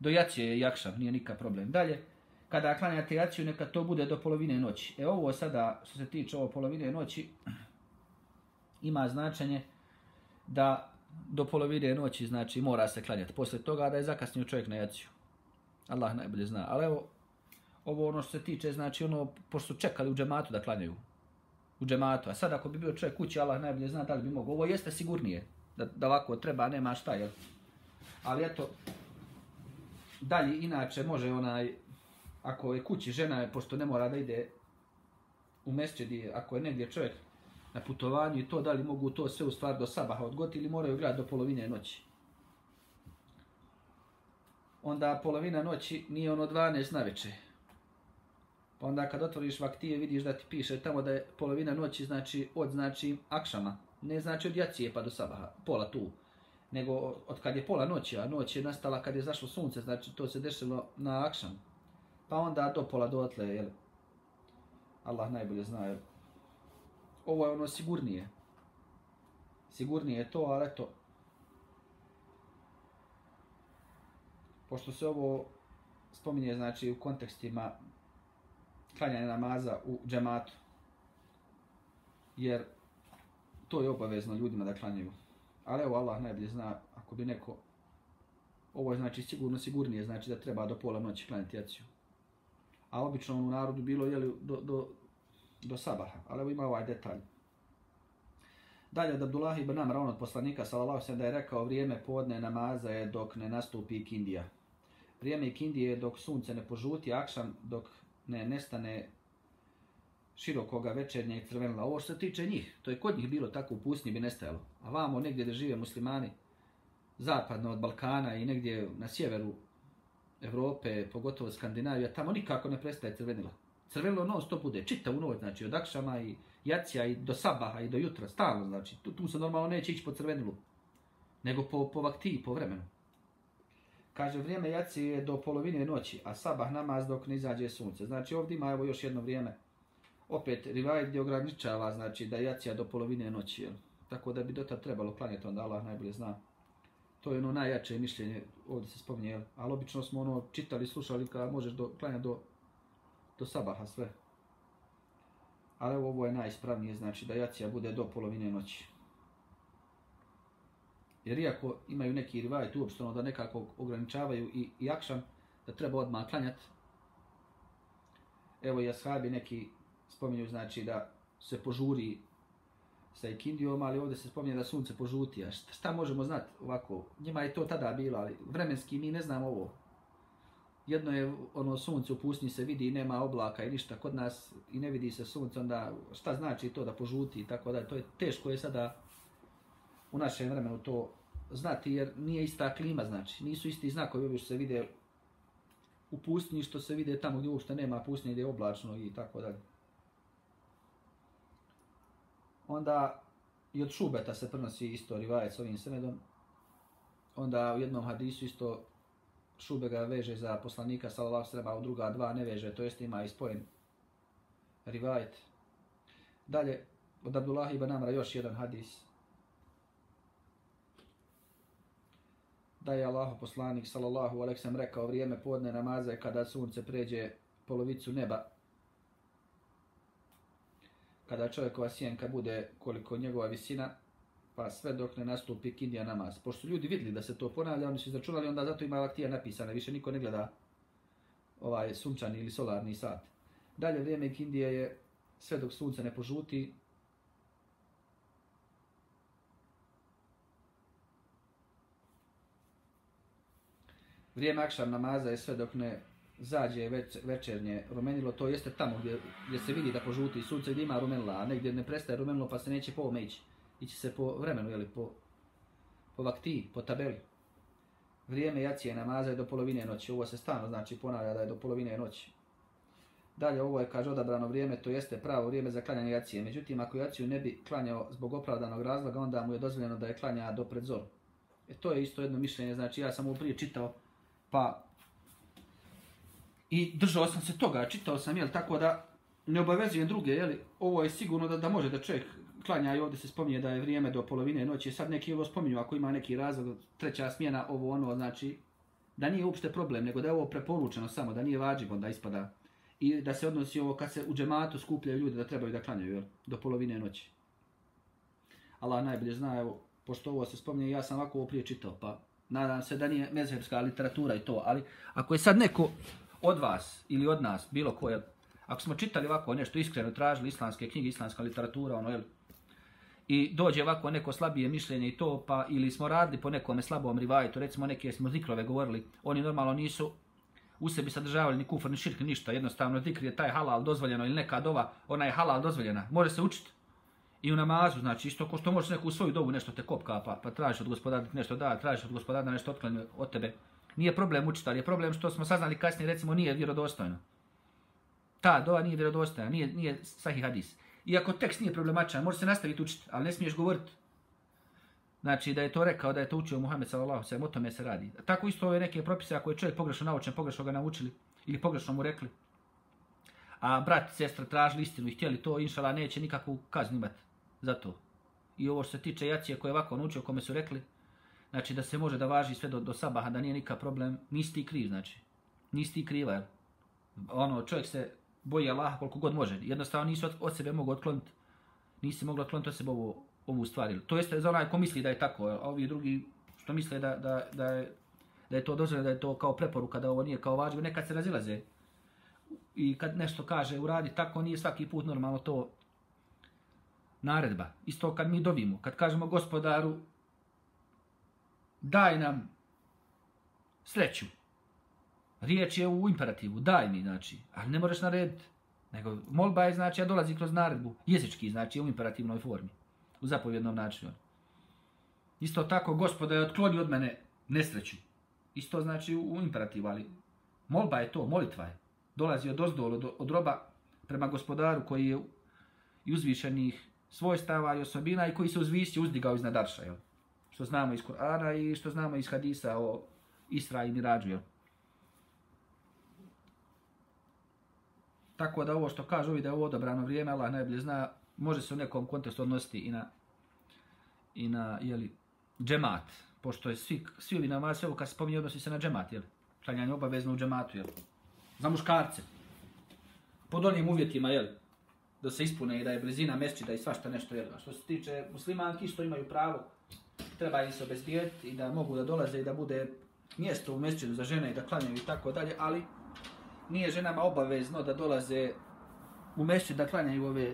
A: do jacije je jakšav, nije nikakav problem. Dalje, kada klanjate jaciju, neka to bude do polovine noći. E ovo sada, što se tiče ovo polovine noći, [clears throat] ima značenje da do polovine noći, znači, mora se klanjati. Posle toga da je zakasnio čovjek na jaciju. Allah najbolje zna. Ali evo, ovo ono što se tiče, znači, ono, pošto su čekali u džematu da klanjaju. U džematu. A sad ako bi bio čovjek kući, Allah najbolje zna da li bi mogao, Ovo jeste sigurnije. Da, da ovako treba, nema šta, jel? Ali eto, dalje, inače, može onaj, ako je kući žena, pošto ne mora da ide u mesčedi, ako je negdje čovjek na putovanju i to, da li mogu to sve u stvar do sabaha odgoti ili moraju gledati do polovine noći. Onda polovina noći nije ono 12 na večer. Pa onda kad otvoriš vaktije vidiš da ti piše tamo da je polovina noći znači od znači akšama. Ne znači od jacije pa do sabaha, pola tu. Nego od kad je pola noći, a noć je nastala kad je zašlo sunce, znači to se desilo na akšam. Pa onda do pola dotle, jel? Allah najbolje zna, jel? Ovo je ono sigurnije. Sigurnije je to, ali eto. Pošto se ovo spominje, znači, u kontekstima klanjanje namaza u džematu. Jer to je obavezno ljudima da klanjaju. Ali evo Allah najbolje zna, ako bi neko, ovo je znači sigurno sigurnije, znači da treba do pola noći klanjati jaciju. A obično ono u narodu bilo je do, do, do sabaha, ali evo ima ovaj detalj. Dalje od Abdullah ibn Amra, on od poslanika, sallallahu sallam, da je rekao vrijeme podne namaza je dok ne nastupi kindija. Vrijeme kindije je dok sunce ne požuti, akšan dok ne nestane širokoga večernjeg crvenila. Ovo što se tiče njih, to je kod njih bilo tako u pustinji bi nestajalo. A vamo negdje gdje žive muslimani, zapadno od Balkana i negdje na sjeveru Evrope, pogotovo Skandinavija, tamo nikako ne prestaje crvenila. Crvenilo non stop bude, čita u noć, znači od akšama i jacija i do sabaha i do jutra, stalno, znači tu, tu se normalno neće ići po crvenilu, nego po, po vakti, po vremenu. Kaže, vrijeme jaci je do polovine noći, a sabah namaz dok ne izađe sunce. Znači ovdje ima evo još jedno vrijeme, opet rivaj gdje ograničava, znači da jacija do polovine noći, jel? Tako da bi do tada trebalo klanjati, onda Allah najbolje zna. To je ono najjače mišljenje, ovdje se spominje, jel? Ali obično smo ono čitali, slušali kada možeš do, klanjati do, do sabaha sve. Ali ovo je najispravnije, znači da jacija bude do polovine noći. Jer iako imaju neki rivajt uopšteno da nekako ograničavaju i, i akšan, da treba odmah klanjati. Evo i ashabi neki spominju znači da se požuri sa ikindijom, ali ovdje se spominje da sunce požuti. A šta, šta možemo znati ovako? Njima je to tada bilo, ali vremenski mi ne znamo ovo. Jedno je ono sunce u pustinji se vidi i nema oblaka i ništa kod nas i ne vidi se sunce, onda šta znači to da požuti i tako da. To je teško je sada u našem vremenu to znati jer nije ista klima znači. Nisu isti znakovi ovi što se vide u pustinji što se vide tamo gdje uopšte nema pustinje gdje je oblačno i tako dalje onda i od šubeta se prenosi isto rivajet s ovim senedom. Onda u jednom hadisu isto šube ga veže za poslanika sallallahu alejhi ve u druga dva ne veže, to jest ima ispojen rivajet. Dalje od Abdullah ibn Amra još jedan hadis. Da je Allah poslanik sallallahu alejhi ve rekao vrijeme podne namaza kada sunce pređe polovicu neba kada čovjekova sjenka bude koliko njegova visina, pa sve dok ne nastupi kindija namaz. Pošto su ljudi vidjeli da se to ponavlja, oni su izračunali, onda zato ima vaktija napisana, više niko ne gleda ovaj sunčani ili solarni sat. Dalje vrijeme kindije je sve dok sunce ne požuti, Vrijeme akšar namaza je sve dok ne zađe već, večernje rumenilo, to jeste tamo gdje, gdje se vidi da požuti sunce gdje ima rumenila, a negdje ne prestaje rumenilo pa se neće po ovome ići. Ići se po vremenu, jeli, po, po vakti, po tabeli. Vrijeme jacije namaza je do polovine noći. Ovo se stano znači ponavlja da je do polovine noći. Dalje ovo je, kaže, odabrano vrijeme, to jeste pravo vrijeme za klanjanje jacije. Međutim, ako jaciju ne bi klanjao zbog opravdanog razloga, onda mu je dozvoljeno da je klanja do predzor. E to je isto jedno mišljenje, znači ja sam ovo prije čitao, pa I držao sam se toga, čitao sam, jel, tako da ne obavezujem druge, jel, ovo je sigurno da, da može da čovjek klanja i ovdje se spominje da je vrijeme do polovine noći, sad neki ovo spominju, ako ima neki razlog, treća smjena, ovo ono, znači, da nije uopšte problem, nego da je ovo preporučeno samo, da nije vađivo da ispada i da se odnosi ovo kad se u džematu skupljaju ljudi da trebaju da klanjaju, jel, do polovine noći. Allah najbolje zna, evo, pošto ovo se spominje, ja sam ovako ovo prije čitao, pa nadam se da nije mezhebska literatura i to, ali ako je sad neko od vas ili od nas, bilo koje, ako smo čitali ovako nešto iskreno, tražili islamske knjige, islamska literatura, ono, jel, i dođe ovako neko slabije mišljenje i to, pa ili smo radili po nekom slabom rivajtu, recimo neke smo zikrove govorili, oni normalno nisu u sebi sadržavali ni kufr, ni širk, ništa, jednostavno zikr je taj halal dozvoljeno ili neka dova, ona je halal dozvoljena, može se učiti. I u namazu, znači isto ko što možeš neku svoju dobu nešto te kopka, pa, pa tražiš od gospodara nešto da, tražiš od gospodara nešto otklanje od tebe, nije problem učiti, ali je problem što smo saznali kasnije, recimo, nije vjerodostojno. Ta dova nije vjerodostojna, nije, nije sahih hadis. Iako tekst nije problematičan, može se nastaviti učiti, ali ne smiješ govoriti. Znači, da je to rekao, da je to učio Muhammed sallallahu sallam, o tome se radi. Tako isto ove neke propise, ako je čovjek pogrešno naučen, pogrešno ga naučili, ili pogrešno mu rekli, a brat, sestra tražili istinu i htjeli to, inšala, neće nikakvu kaznu imati za to. I ovo što se tiče jacije koje je ovako naučio, kome su rekli, znači da se može da važi sve do, do sabaha, da nije nikakav problem, nisi ti kriv, znači. Nisi ti kriva, jer ono, čovjek se boji Allaha koliko god može. Jednostavno nisi od, od sebe mogu otkloniti, nisi mogla otkloniti od sebe ovo ovu stvar. To jeste za onaj ko misli da je tako, a ovi drugi što misle da, da, da, je, da je to dozvoljeno, da je to kao preporuka, da ovo nije kao važno, nekad se razilaze. I kad nešto kaže uradi tako, nije svaki put normalno to naredba. Isto kad mi dovimo, kad kažemo gospodaru, daj nam sreću. Riječ je u imperativu, daj mi, znači, ali ne možeš narediti. Nego molba je, znači, ja dolazi kroz naredbu, jezički, znači, u imperativnoj formi, u zapovjednom načinu. Isto tako, gospoda je otkloni od mene nesreću. Isto znači u imperativu, ali molba je to, molitva je. Dolazi od ozdol, od, od roba prema gospodaru koji je i uzvišenih svojstava i osobina i koji se uzvisio, uzdigao iznad Arša, jel? Što znamo iz Kur'ana i što znamo iz Hadisa o Isra i Mirađu, jel? Tako da ovo što kažu ovi da je ovo odobrano vrijeme, Allah najbolje zna, može se u nekom kontekstu odnositi i na, i na jeli, džemat, pošto je svi, svi ovi namaz, sve ovo kad se spominje odnosi se na džemat, jel? Klanjanje obavezno u džematu, jel? Za muškarce. Pod onim uvjetima, jel? Da se ispune i da je blizina mesčida i svašta nešto, jel? Što se tiče muslimanki, što imaju pravo, treba im se obezbijeti i da mogu da dolaze i da bude mjesto u mesčidu za žene i da klanjaju i tako dalje, ali nije ženama obavezno da dolaze u mesčid da klanjaju ove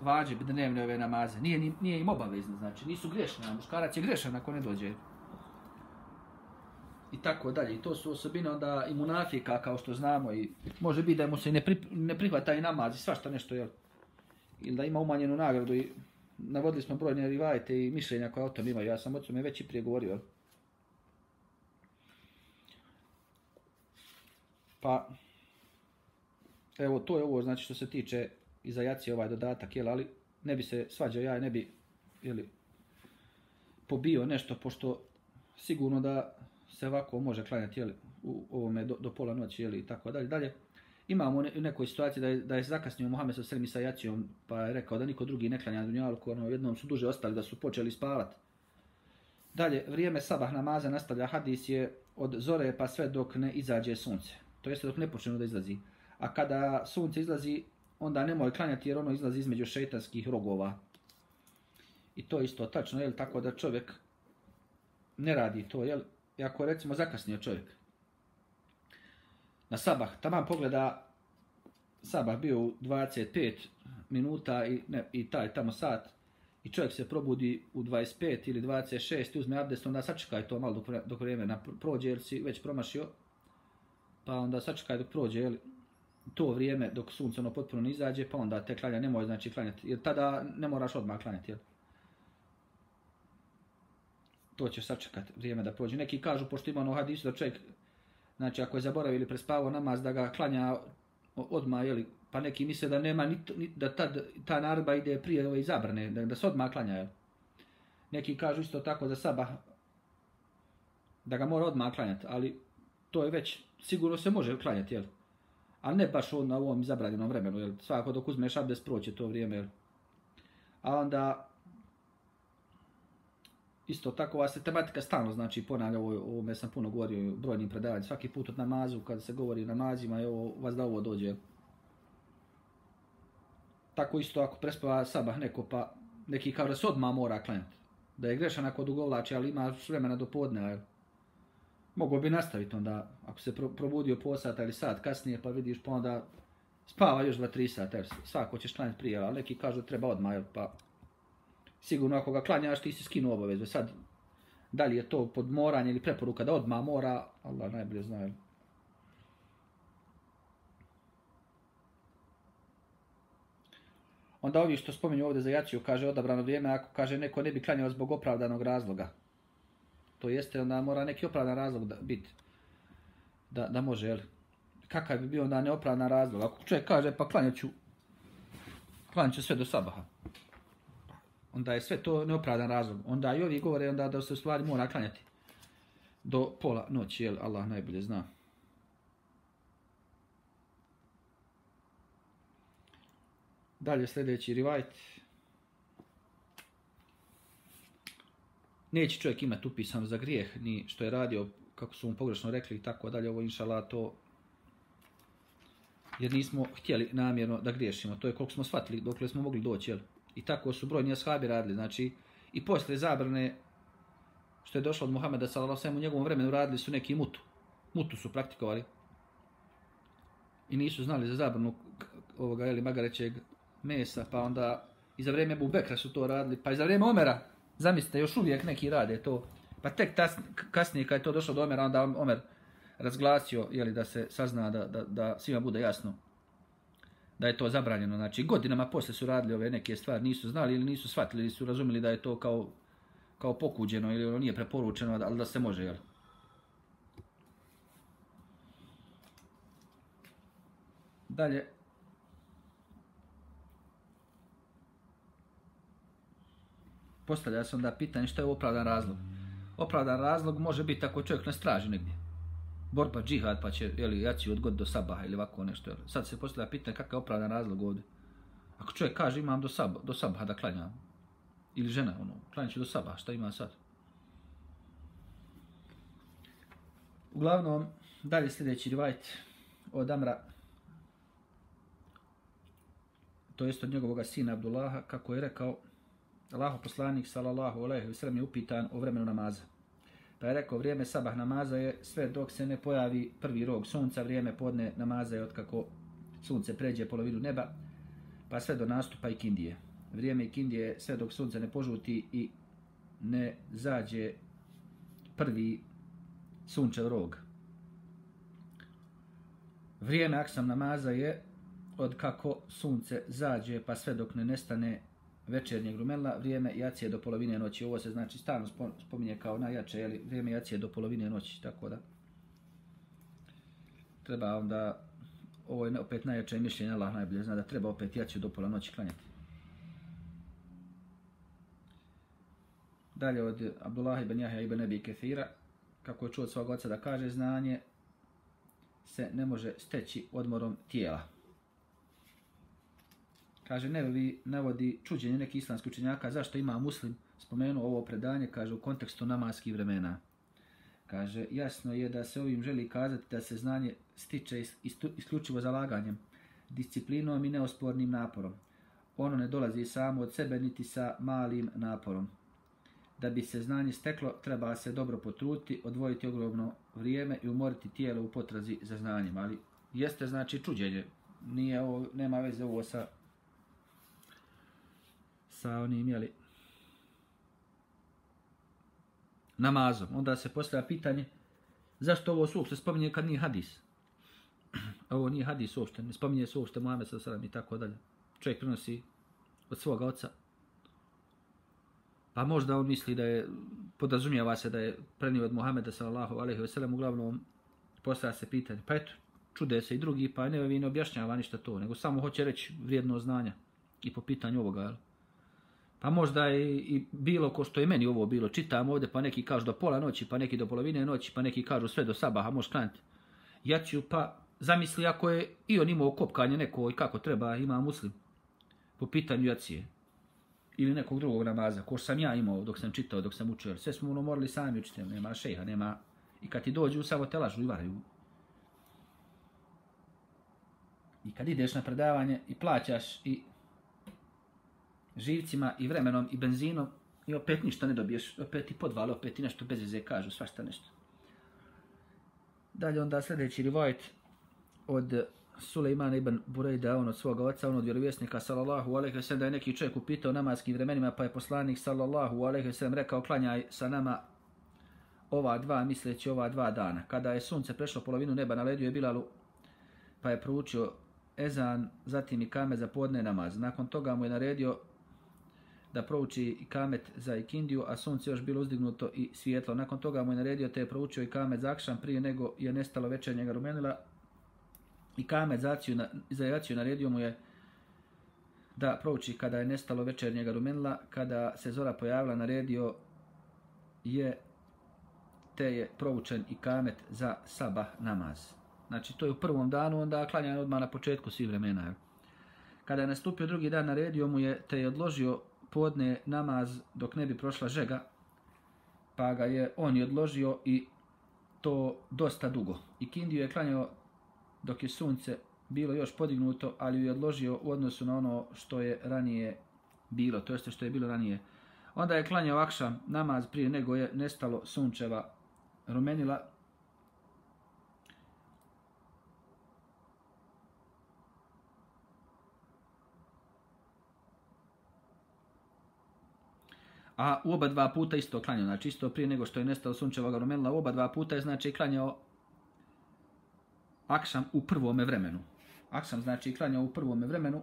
A: vađe, dnevne ove namaze. Nije, nije im obavezno, znači nisu grešne, a muškarac je grešan ako ne dođe. I tako dalje. I to su osobine onda i munafika, kao što znamo. I može biti da mu se ne, pri, ne prihvata i namaz i svašta nešto, jel? Ili da ima umanjenu nagradu i navodili smo brojne rivajete i mišljenja koja o tom imaju. Ja sam o tome već i prije govorio. Pa, evo, to je ovo, znači, što se tiče i za jaci ovaj dodatak, jel, ali ne bi se svađao ja, ne bi, jeli, pobio nešto, pošto sigurno da se ovako može klanjati, jeli, u ovome do, do pola noći, jeli, i tako dalje, dalje. Imamo u nekoj situaciji da je, da je zakasnio Muhammed sa sremi sa jacijom, pa je rekao da niko drugi ne klanja dunjalku, ono, jednom su duže ostali da su počeli spavati. Dalje, vrijeme sabah namaza nastavlja hadis je od zore pa sve dok ne izađe sunce. To jeste dok ne počne da izlazi. A kada sunce izlazi, onda nemoj klanjati jer ono izlazi između šeitanskih rogova. I to isto tačno, jel, tako da čovjek ne radi to, jel, i ako recimo zakasnio čovjek na sabah, tamo pogleda sabah bio u 25 minuta i, ne, i taj tamo sat i čovjek se probudi u 25 ili 26 i uzme abdest, onda sačekaj to malo dok, dok vrijeme prođe jer si već promašio, pa onda sačekaj dok prođe, jel, to vrijeme dok sunce ono potpuno ne izađe, pa onda te klanja, nemoj znači klanjati, jer tada ne moraš odmah klanjati, jel? To ćeš sačekati vrijeme da prođe. Neki kažu, pošto ima ono hadisu da čovjek, znači ako je zaboravio ili prespavao namaz, da ga klanja odmah, jeli, Pa neki misle da nema, ni, ni, da ta, ta narba ide prije ove zabrane, da, da se odmah klanja, jeli. Neki kažu isto tako za sabah, da ga mora odmah klanjati, ali to je već, sigurno se može klanjati, jel? a ne baš on na ovom zabranjenom vremenu, jer svako dok uzmeš abdest proće to vrijeme. Jel? A onda, isto tako, ova se tematika stalno, znači ponavlja ovo, ovo me sam puno govorio o brojnim predavanjima, svaki put od namazu, kada se govori o namazima, evo ovo, vas da ovo dođe. Tako isto ako prespava sabah neko, pa neki kao da se odmah mora klanjati. Da je grešan ako dugovlači, ali ima vremena do podne, jel? Mogu bi nastaviti onda, ako se pro, probudio po sata ili sat kasnije, pa vidiš, pa onda spava još 2-3 sata, jer svako ćeš klanjati prije, ali neki kažu treba odmah, pa sigurno ako ga klanjaš, ti si skinuo obavezu. Sad, da li je to podmoranje ili preporuka da odmah mora, Allah najbolje zna, jel? Onda ovi što spominju ovdje za jačiju, kaže odabrano vrijeme, ako kaže neko ne bi klanjao zbog opravdanog razloga to jeste, onda mora neki opravdan razlog da biti. Da, da može, jel? Kakav bi bio onda neopravdan razlog? Ako čovjek kaže, pa klanjaću, klanjaću sve do sabaha. Onda je sve to neopravdan razlog. Onda i ovi govore onda da se u stvari mora klanjati do pola noći, jel? Allah najbolje zna. Dalje sljedeći rivajt. neće čovjek imati upisan za grijeh, ni što je radio, kako su mu pogrešno rekli i tako dalje, ovo inšala to, jer nismo htjeli namjerno da griješimo, to je koliko smo shvatili, dokle smo mogli doći, jel? I tako su brojni ashabi radili, znači, I posle zabrane, što je došlo od Muhameda sallallahu alejhi ve u njegovom vremenu radili su neki mutu. Mutu su praktikovali. I nisu znali za zabranu ovoga ili magarećeg mesa, pa onda i za vrijeme Abu Bekra su to radili, pa i za vrijeme Omera, zamislite, još uvijek neki rade to. Pa tek tas, kasnije kad je to došlo do Omera, onda Omer razglasio jeli, da se sazna, da, da, da svima bude jasno da je to zabranjeno. Znači, godinama posle su radili ove neke stvari, nisu znali ili nisu shvatili, ili su razumili da je to kao, kao pokuđeno ili ono nije preporučeno, ali da se može, jel? Dalje. Postavlja se onda pitanje što je opravdan razlog. Opravdan razlog može biti ako čovjek ne straži negdje borba pa džihad pa će jeli, li od god do sabaha ili ovako nešto. Jeli. Sad se postavlja pitanje kakav je opravdan razlog ovdje. Ako čovjek kaže imam do, sab do sabaha da klanjam, ili žena, ono, klanjat će do sabaha, šta ima sad? Uglavnom, dalje sljedeći rivajt od Amra, to jest od njegovog sina Abdullaha, kako je rekao, Allaho poslanik, salallahu alaihi wa sallam, je upitan o vremenu namaza. Pa je rekao, vrijeme sabah namaza je sve dok se ne pojavi prvi rog sunca, vrijeme podne namaza je od kako sunce pređe polovinu neba, pa sve do nastupa ikindije. Vrijeme ikindije je sve dok sunce ne požuti i ne zađe prvi sunčev rog. Vrijeme aksam namaza je od kako sunce zađe pa sve dok ne nestane večernjeg rumela, vrijeme jacije do polovine noći. Ovo se znači stalno spominje kao najjače, jeli, vrijeme jacije do polovine noći, tako da treba onda, ovo je opet najjače mišljenje, Allah najbolje zna da treba opet jaciju do pola noći klanjati. Dalje od Abdullah ibn Jahja ibn Nebi Kefira, kako je čuo od svog oca da kaže, znanje se ne može steći odmorom tijela. Kaže, ne navodi čuđenje nekih islamskih učenjaka, zašto ima muslim spomenuo ovo predanje, kaže, u kontekstu namaskih vremena. Kaže, jasno je da se ovim želi kazati da se znanje stiče isključivo zalaganjem, disciplinom i neospornim naporom. Ono ne dolazi samo od sebe, niti sa malim naporom. Da bi se znanje steklo, treba se dobro potruti, odvojiti ogromno vrijeme i umoriti tijelo u potrazi za znanjem. Ali jeste znači čuđenje, nije ovo, nema veze ovo sa sa onim, jeli, namazom. Onda se postavlja pitanje, zašto ovo su uopšte spominje kad nije hadis? [clears throat] ovo nije hadis uopšte, ne spominje se uopšte Muhammed s.a.v. i tako dalje. Čovjek prinosi od svoga oca. Pa možda on misli da je, podrazumijeva se da je prenio od Muhammeda sallallahu alaihi wa sallam, uglavnom postavlja se pitanje. Pa eto, čude se i drugi, pa ne, ne objašnjava ništa to, nego samo hoće reći vrijedno znanja i po pitanju ovoga, jel? Pa možda i, i bilo ko što je meni ovo bilo, čitam ovdje, pa neki kažu do pola noći, pa neki do polovine noći, pa neki kažu sve do sabaha, možeš klanjati. Ja ću pa zamisli ako je i on imao kopkanje neko i kako treba, ima muslim, po pitanju jacije. Ili nekog drugog namaza, ko sam ja imao dok sam čitao, dok sam učio. Sve smo ono morali sami učiti, nema šeha, nema... I kad ti dođu, samo te lažu i varaju. I kad ideš na predavanje i plaćaš i živcima i vremenom i benzinom i opet ništa ne dobiješ, opet i podvale, opet i nešto bez veze kažu, svašta nešto. Dalje onda sljedeći rivajt od Sulejmana ibn Burejda, on od svoga oca, on od vjerovjesnika, sallallahu alaihi sellem da je neki čovjek upitao namaskim vremenima, pa je poslanik, sallallahu alaihi sellem rekao, klanjaj sa nama ova dva, misleći ova dva dana. Kada je sunce prešlo polovinu neba, na ledu je Bilalu, pa je proučio ezan, zatim i kame za podne namaz. Nakon toga mu je naredio da prouči kamet za ikindiju, a sunce još bilo uzdignuto i svijetlo. Nakon toga mu je naredio te je proučio i kamet za akšan prije nego je nestalo večernjega rumenila. I kamet za, aciju, za jaciju naredio mu je da prouči kada je nestalo večernjega rumenila. Kada se zora pojavila, naredio je te je proučen i kamet za sabah namaz. Znači, to je u prvom danu, onda klanjan odmah na početku svih vremena. Kada je nastupio drugi dan, naredio mu je, te je odložio podne namaz dok ne bi prošla žega, pa ga je on i odložio i to dosta dugo. I Kindiju je klanjao dok je sunce bilo još podignuto, ali je odložio u odnosu na ono što je ranije bilo, to jeste što je bilo ranije. Onda je klanjao akšam namaz prije nego je nestalo sunčeva rumenila. A u oba dva puta isto klanjao, znači isto prije nego što je nestalo sunčevog rumenila, u oba dva puta je znači klanjao akšam u prvome vremenu. Akšam znači klanjao u prvome vremenu,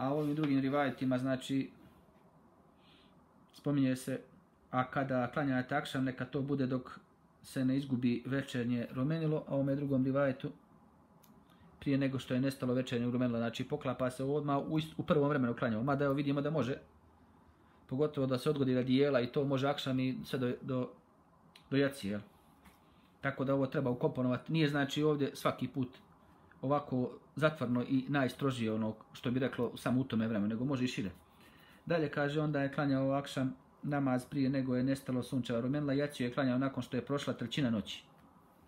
A: a u ovim drugim rivajetima, znači, spominje se, a kada klanjate akšam, neka to bude dok se ne izgubi večernje rumenilo, a u ovom drugom rivajetu, prije nego što je nestalo večernje urumenilo, znači poklapa se odmah u, ist, u prvom vremenu klanjamo, Mada evo vidimo da može, pogotovo da se odgodi radijela i to može akšam i sve do, do, do jaci, Jel? Tako da ovo treba ukomponovati. Nije znači ovdje svaki put ovako zatvorno i najstrožije ono što bi reklo samo u tome vremenu, nego može i šire. Dalje kaže, onda je klanjao akšam namaz prije nego je nestalo sunčeva rumenila, jaciju je klanjao nakon što je prošla trećina noći.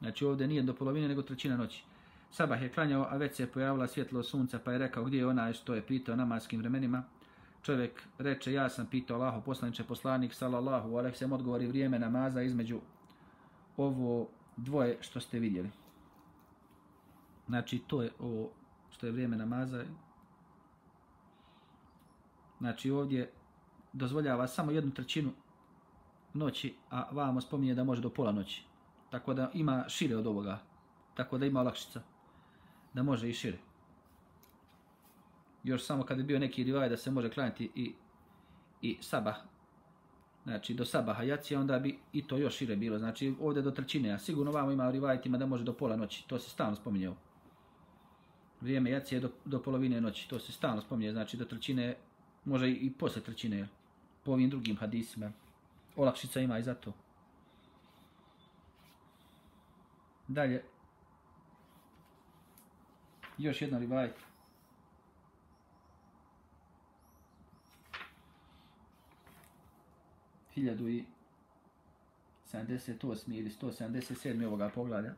A: Znači ovdje nije do polovine, nego trećina noći. Sabah je klanjao, a već se pojavila svjetlo sunca, pa je rekao gdje je ona što je pitao namaskim vremenima. Čovjek reče, ja sam pitao Allaho poslaniče poslanik, salallahu, alek se odgovori vrijeme namaza između ovo dvoje što ste vidjeli. Znači, to je ovo što je vrijeme namaza. Znači, ovdje dozvoljava samo jednu trećinu noći, a vamo spominje da može do pola noći. Tako da ima šire od ovoga. Tako da ima olakšica. Da može i šire. Još samo kad bi bio neki rivaj da se može klanjati i, i sabah. Znači, do sabaha jacija, onda bi i to još šire bilo. Znači, ovdje do trećine. A sigurno vamo ima rivajetima da može do pola noći. To se stalno spominje vrijeme jacije do, do polovine noći. To se stalno spominje, znači do trećine, može i, i posle trećine, po ovim drugim hadisima. Olakšica ima i za to. Dalje. Još jedan rivajet. Hiljadu i 78. ili 177. ovoga poglavlja.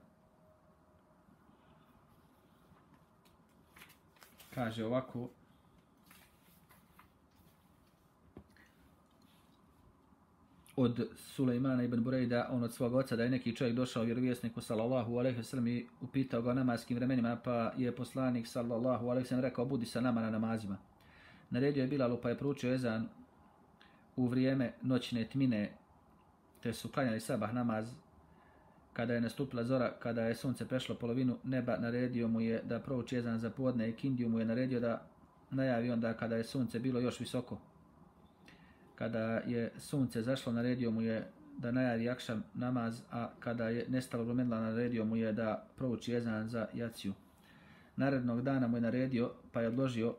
A: kaže ovako od Sulejmana ibn Burejda, on od svog oca, da je neki čovjek došao vjerovjesniku sallallahu alejhi ve sellem i upitao ga namaskim vremenima, pa je poslanik sallallahu alejhi ve sellem rekao budi sa nama na namazima. Naredio je Bilalu pa je proučio ezan u vrijeme noćne tmine, te su klanjali sabah namaz kada je nastupila zora, kada je sunce prešlo polovinu neba, naredio mu je da prouči jezan za podne i kindiju mu je naredio da najavi onda kada je sunce bilo još visoko. Kada je sunce zašlo, naredio mu je da najavi jakšam namaz, a kada je nestalo vremena, naredio mu je da prouči jezan za jaciju. Narednog dana mu je naredio, pa je odložio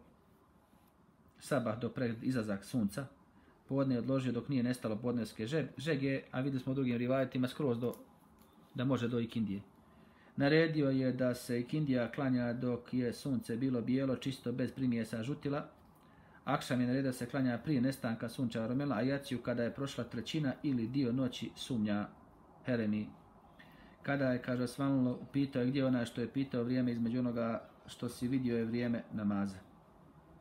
A: sabah do pred izazak sunca, podne je odložio dok nije nestalo podneske žege, a videli smo u drugim rivajetima skroz do da može do ikindije. Naredio je da se ikindija klanja dok je sunce bilo bijelo, čisto, bez primjesa žutila. Akšam je naredio da se klanja prije nestanka sunčeva romela, a jaciju kada je prošla trećina ili dio noći sumnja Heleni. Kada je, kaže Svanulo, pitao je gdje ona što je pitao vrijeme između onoga što si vidio je vrijeme namaza.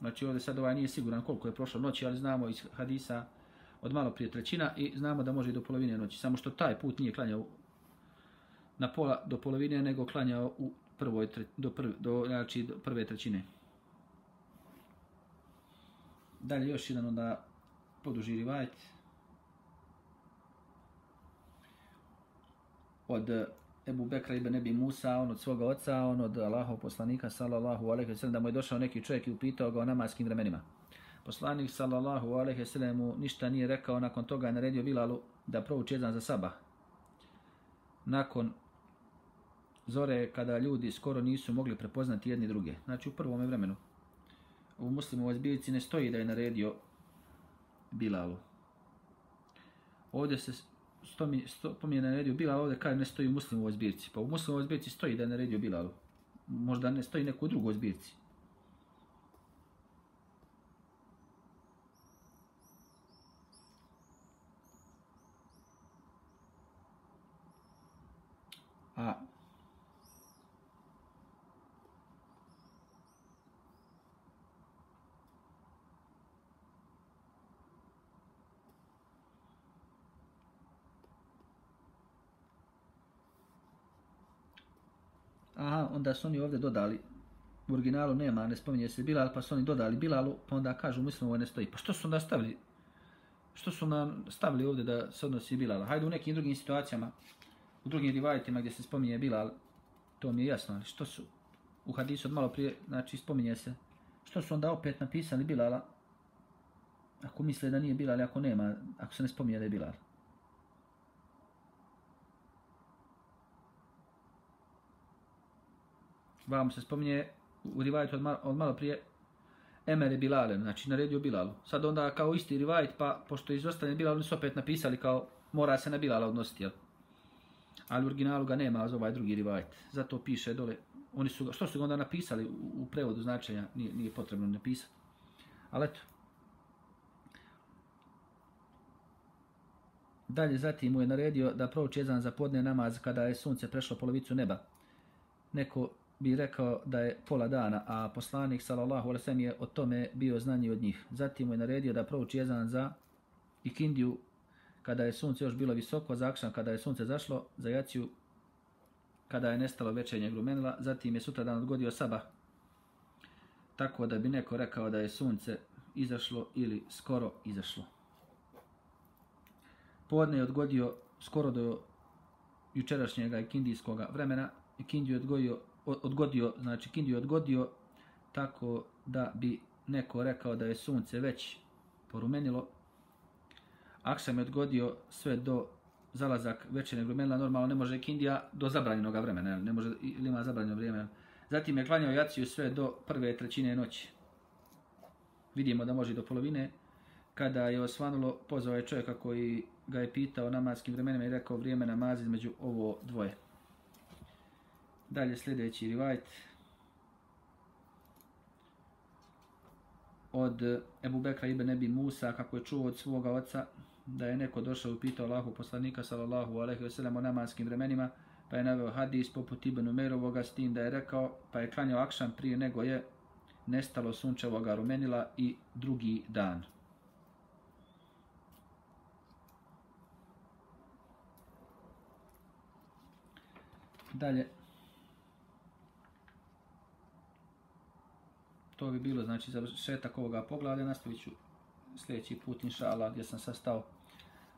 A: Znači ovdje sad ovaj nije siguran koliko je prošlo noći, ali znamo iz hadisa od malo prije trećina i znamo da može i do polovine noći. Samo što taj put nije klanjao na pola do polovine nego klanjao u prvoj do prve do znači do prve trećine. Dalje još jedan onda poduži rivajet od eh, Ebu Bekra ibn Ebi Musa, on od svoga oca, on od Allahov poslanika, sallallahu alaihi wa sallam, da mu je došao neki čovjek i upitao ga o namaskim vremenima. Poslanik, sallallahu alaihi wa sallam, mu ništa nije rekao, nakon toga je naredio Bilalu da prouči jedan za sabah. Nakon zore kada ljudi skoro nisu mogli prepoznati jedni druge. Znači u prvom vremenu. U muslimovoj zbirci ne stoji da je naredio Bilalu. Ovdje se stomi, sto, pominje je naredio Bilal, ovdje kaže ne stoji u muslimovoj zbirci. Pa u muslimovoj zbirci stoji da je naredio Bilalu. Možda ne stoji neku drugu zbirci. A aha, onda su oni ovdje dodali, u originalu nema, ne spominje se Bilal, pa su oni dodali Bilalu, pa onda kažu, mislim, ovo ne stoji. Pa što su onda stavili? Što su nam stavili ovdje da se odnosi Bilala? Hajde u nekim drugim situacijama, u drugim rivajetima gdje se spominje Bilal, to mi je jasno, ali što su u hadisu od malo prije, znači spominje se, što su onda opet napisali Bilala, ako misle da nije Bilal, ako nema, ako se ne spominje da je Bilal. Vam se spominje u rivajetu od, malo, od malo prije Emer je Bilalen, znači naredio Bilalu. Sad onda kao isti rivajet, pa pošto je izostane Bilal, oni su opet napisali kao mora se na Bilala odnositi, jel? Ali u originalu ga nema za ovaj drugi rivajet. Zato piše dole, oni su, što su ga onda napisali u, u prevodu značenja, nije, nije potrebno napisati. Ali eto. Dalje, zatim mu je naredio da prouči jedan za podne namaz kada je sunce prešlo polovicu neba. Neko bi rekao da je pola dana, a poslanik sallallahu alejhi ve sellem je o tome bio znanji od njih. Zatim mu je naredio da prouči ezan za ikindiju kada je sunce još bilo visoko, za akšan kada je sunce zašlo, za jaciju kada je nestalo večernje grumenila, zatim je sutradan odgodio sabah, tako da bi neko rekao da je sunce izašlo ili skoro izašlo. Podne je odgodio skoro do jučerašnjega ikindijskog vremena, ikindiju je odgodio odgodio, znači Kindiju odgodio tako da bi neko rekao da je sunce već porumenilo. Aksam je odgodio sve do zalazak večernjeg rumenila, normalno ne može Kindija do zabranjenog vremena, ne može, ili ima zabranjeno vrijeme. Zatim je klanjao jaciju sve do prve trećine noći. Vidimo da može do polovine. Kada je osvanulo, pozvao je čovjeka koji ga je pitao namaskim vremenima i rekao vrijeme namazi između ovo dvoje. Dalje sljedeći rivajt od Ebu Bekra ibn Ebi Musa kako je čuo od svoga oca da je neko došao i pitao Allahu poslanika sallallahu alejhi ve sellem o namanskim vremenima pa je naveo hadis poput Ibn Umerovoga s tim da je rekao pa je klanjao akšan prije nego je nestalo sunčevoga rumenila i drugi dan. Dalje, to bi bilo znači za šetak ovoga poglavlja. Nastavit ću sljedeći put inša Allah gdje sam sastao.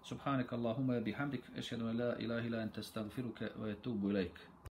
A: Subhanak Allahumma bihamdik ešhedu la ilaha illa anta astaghfiruka wa atubu ilaik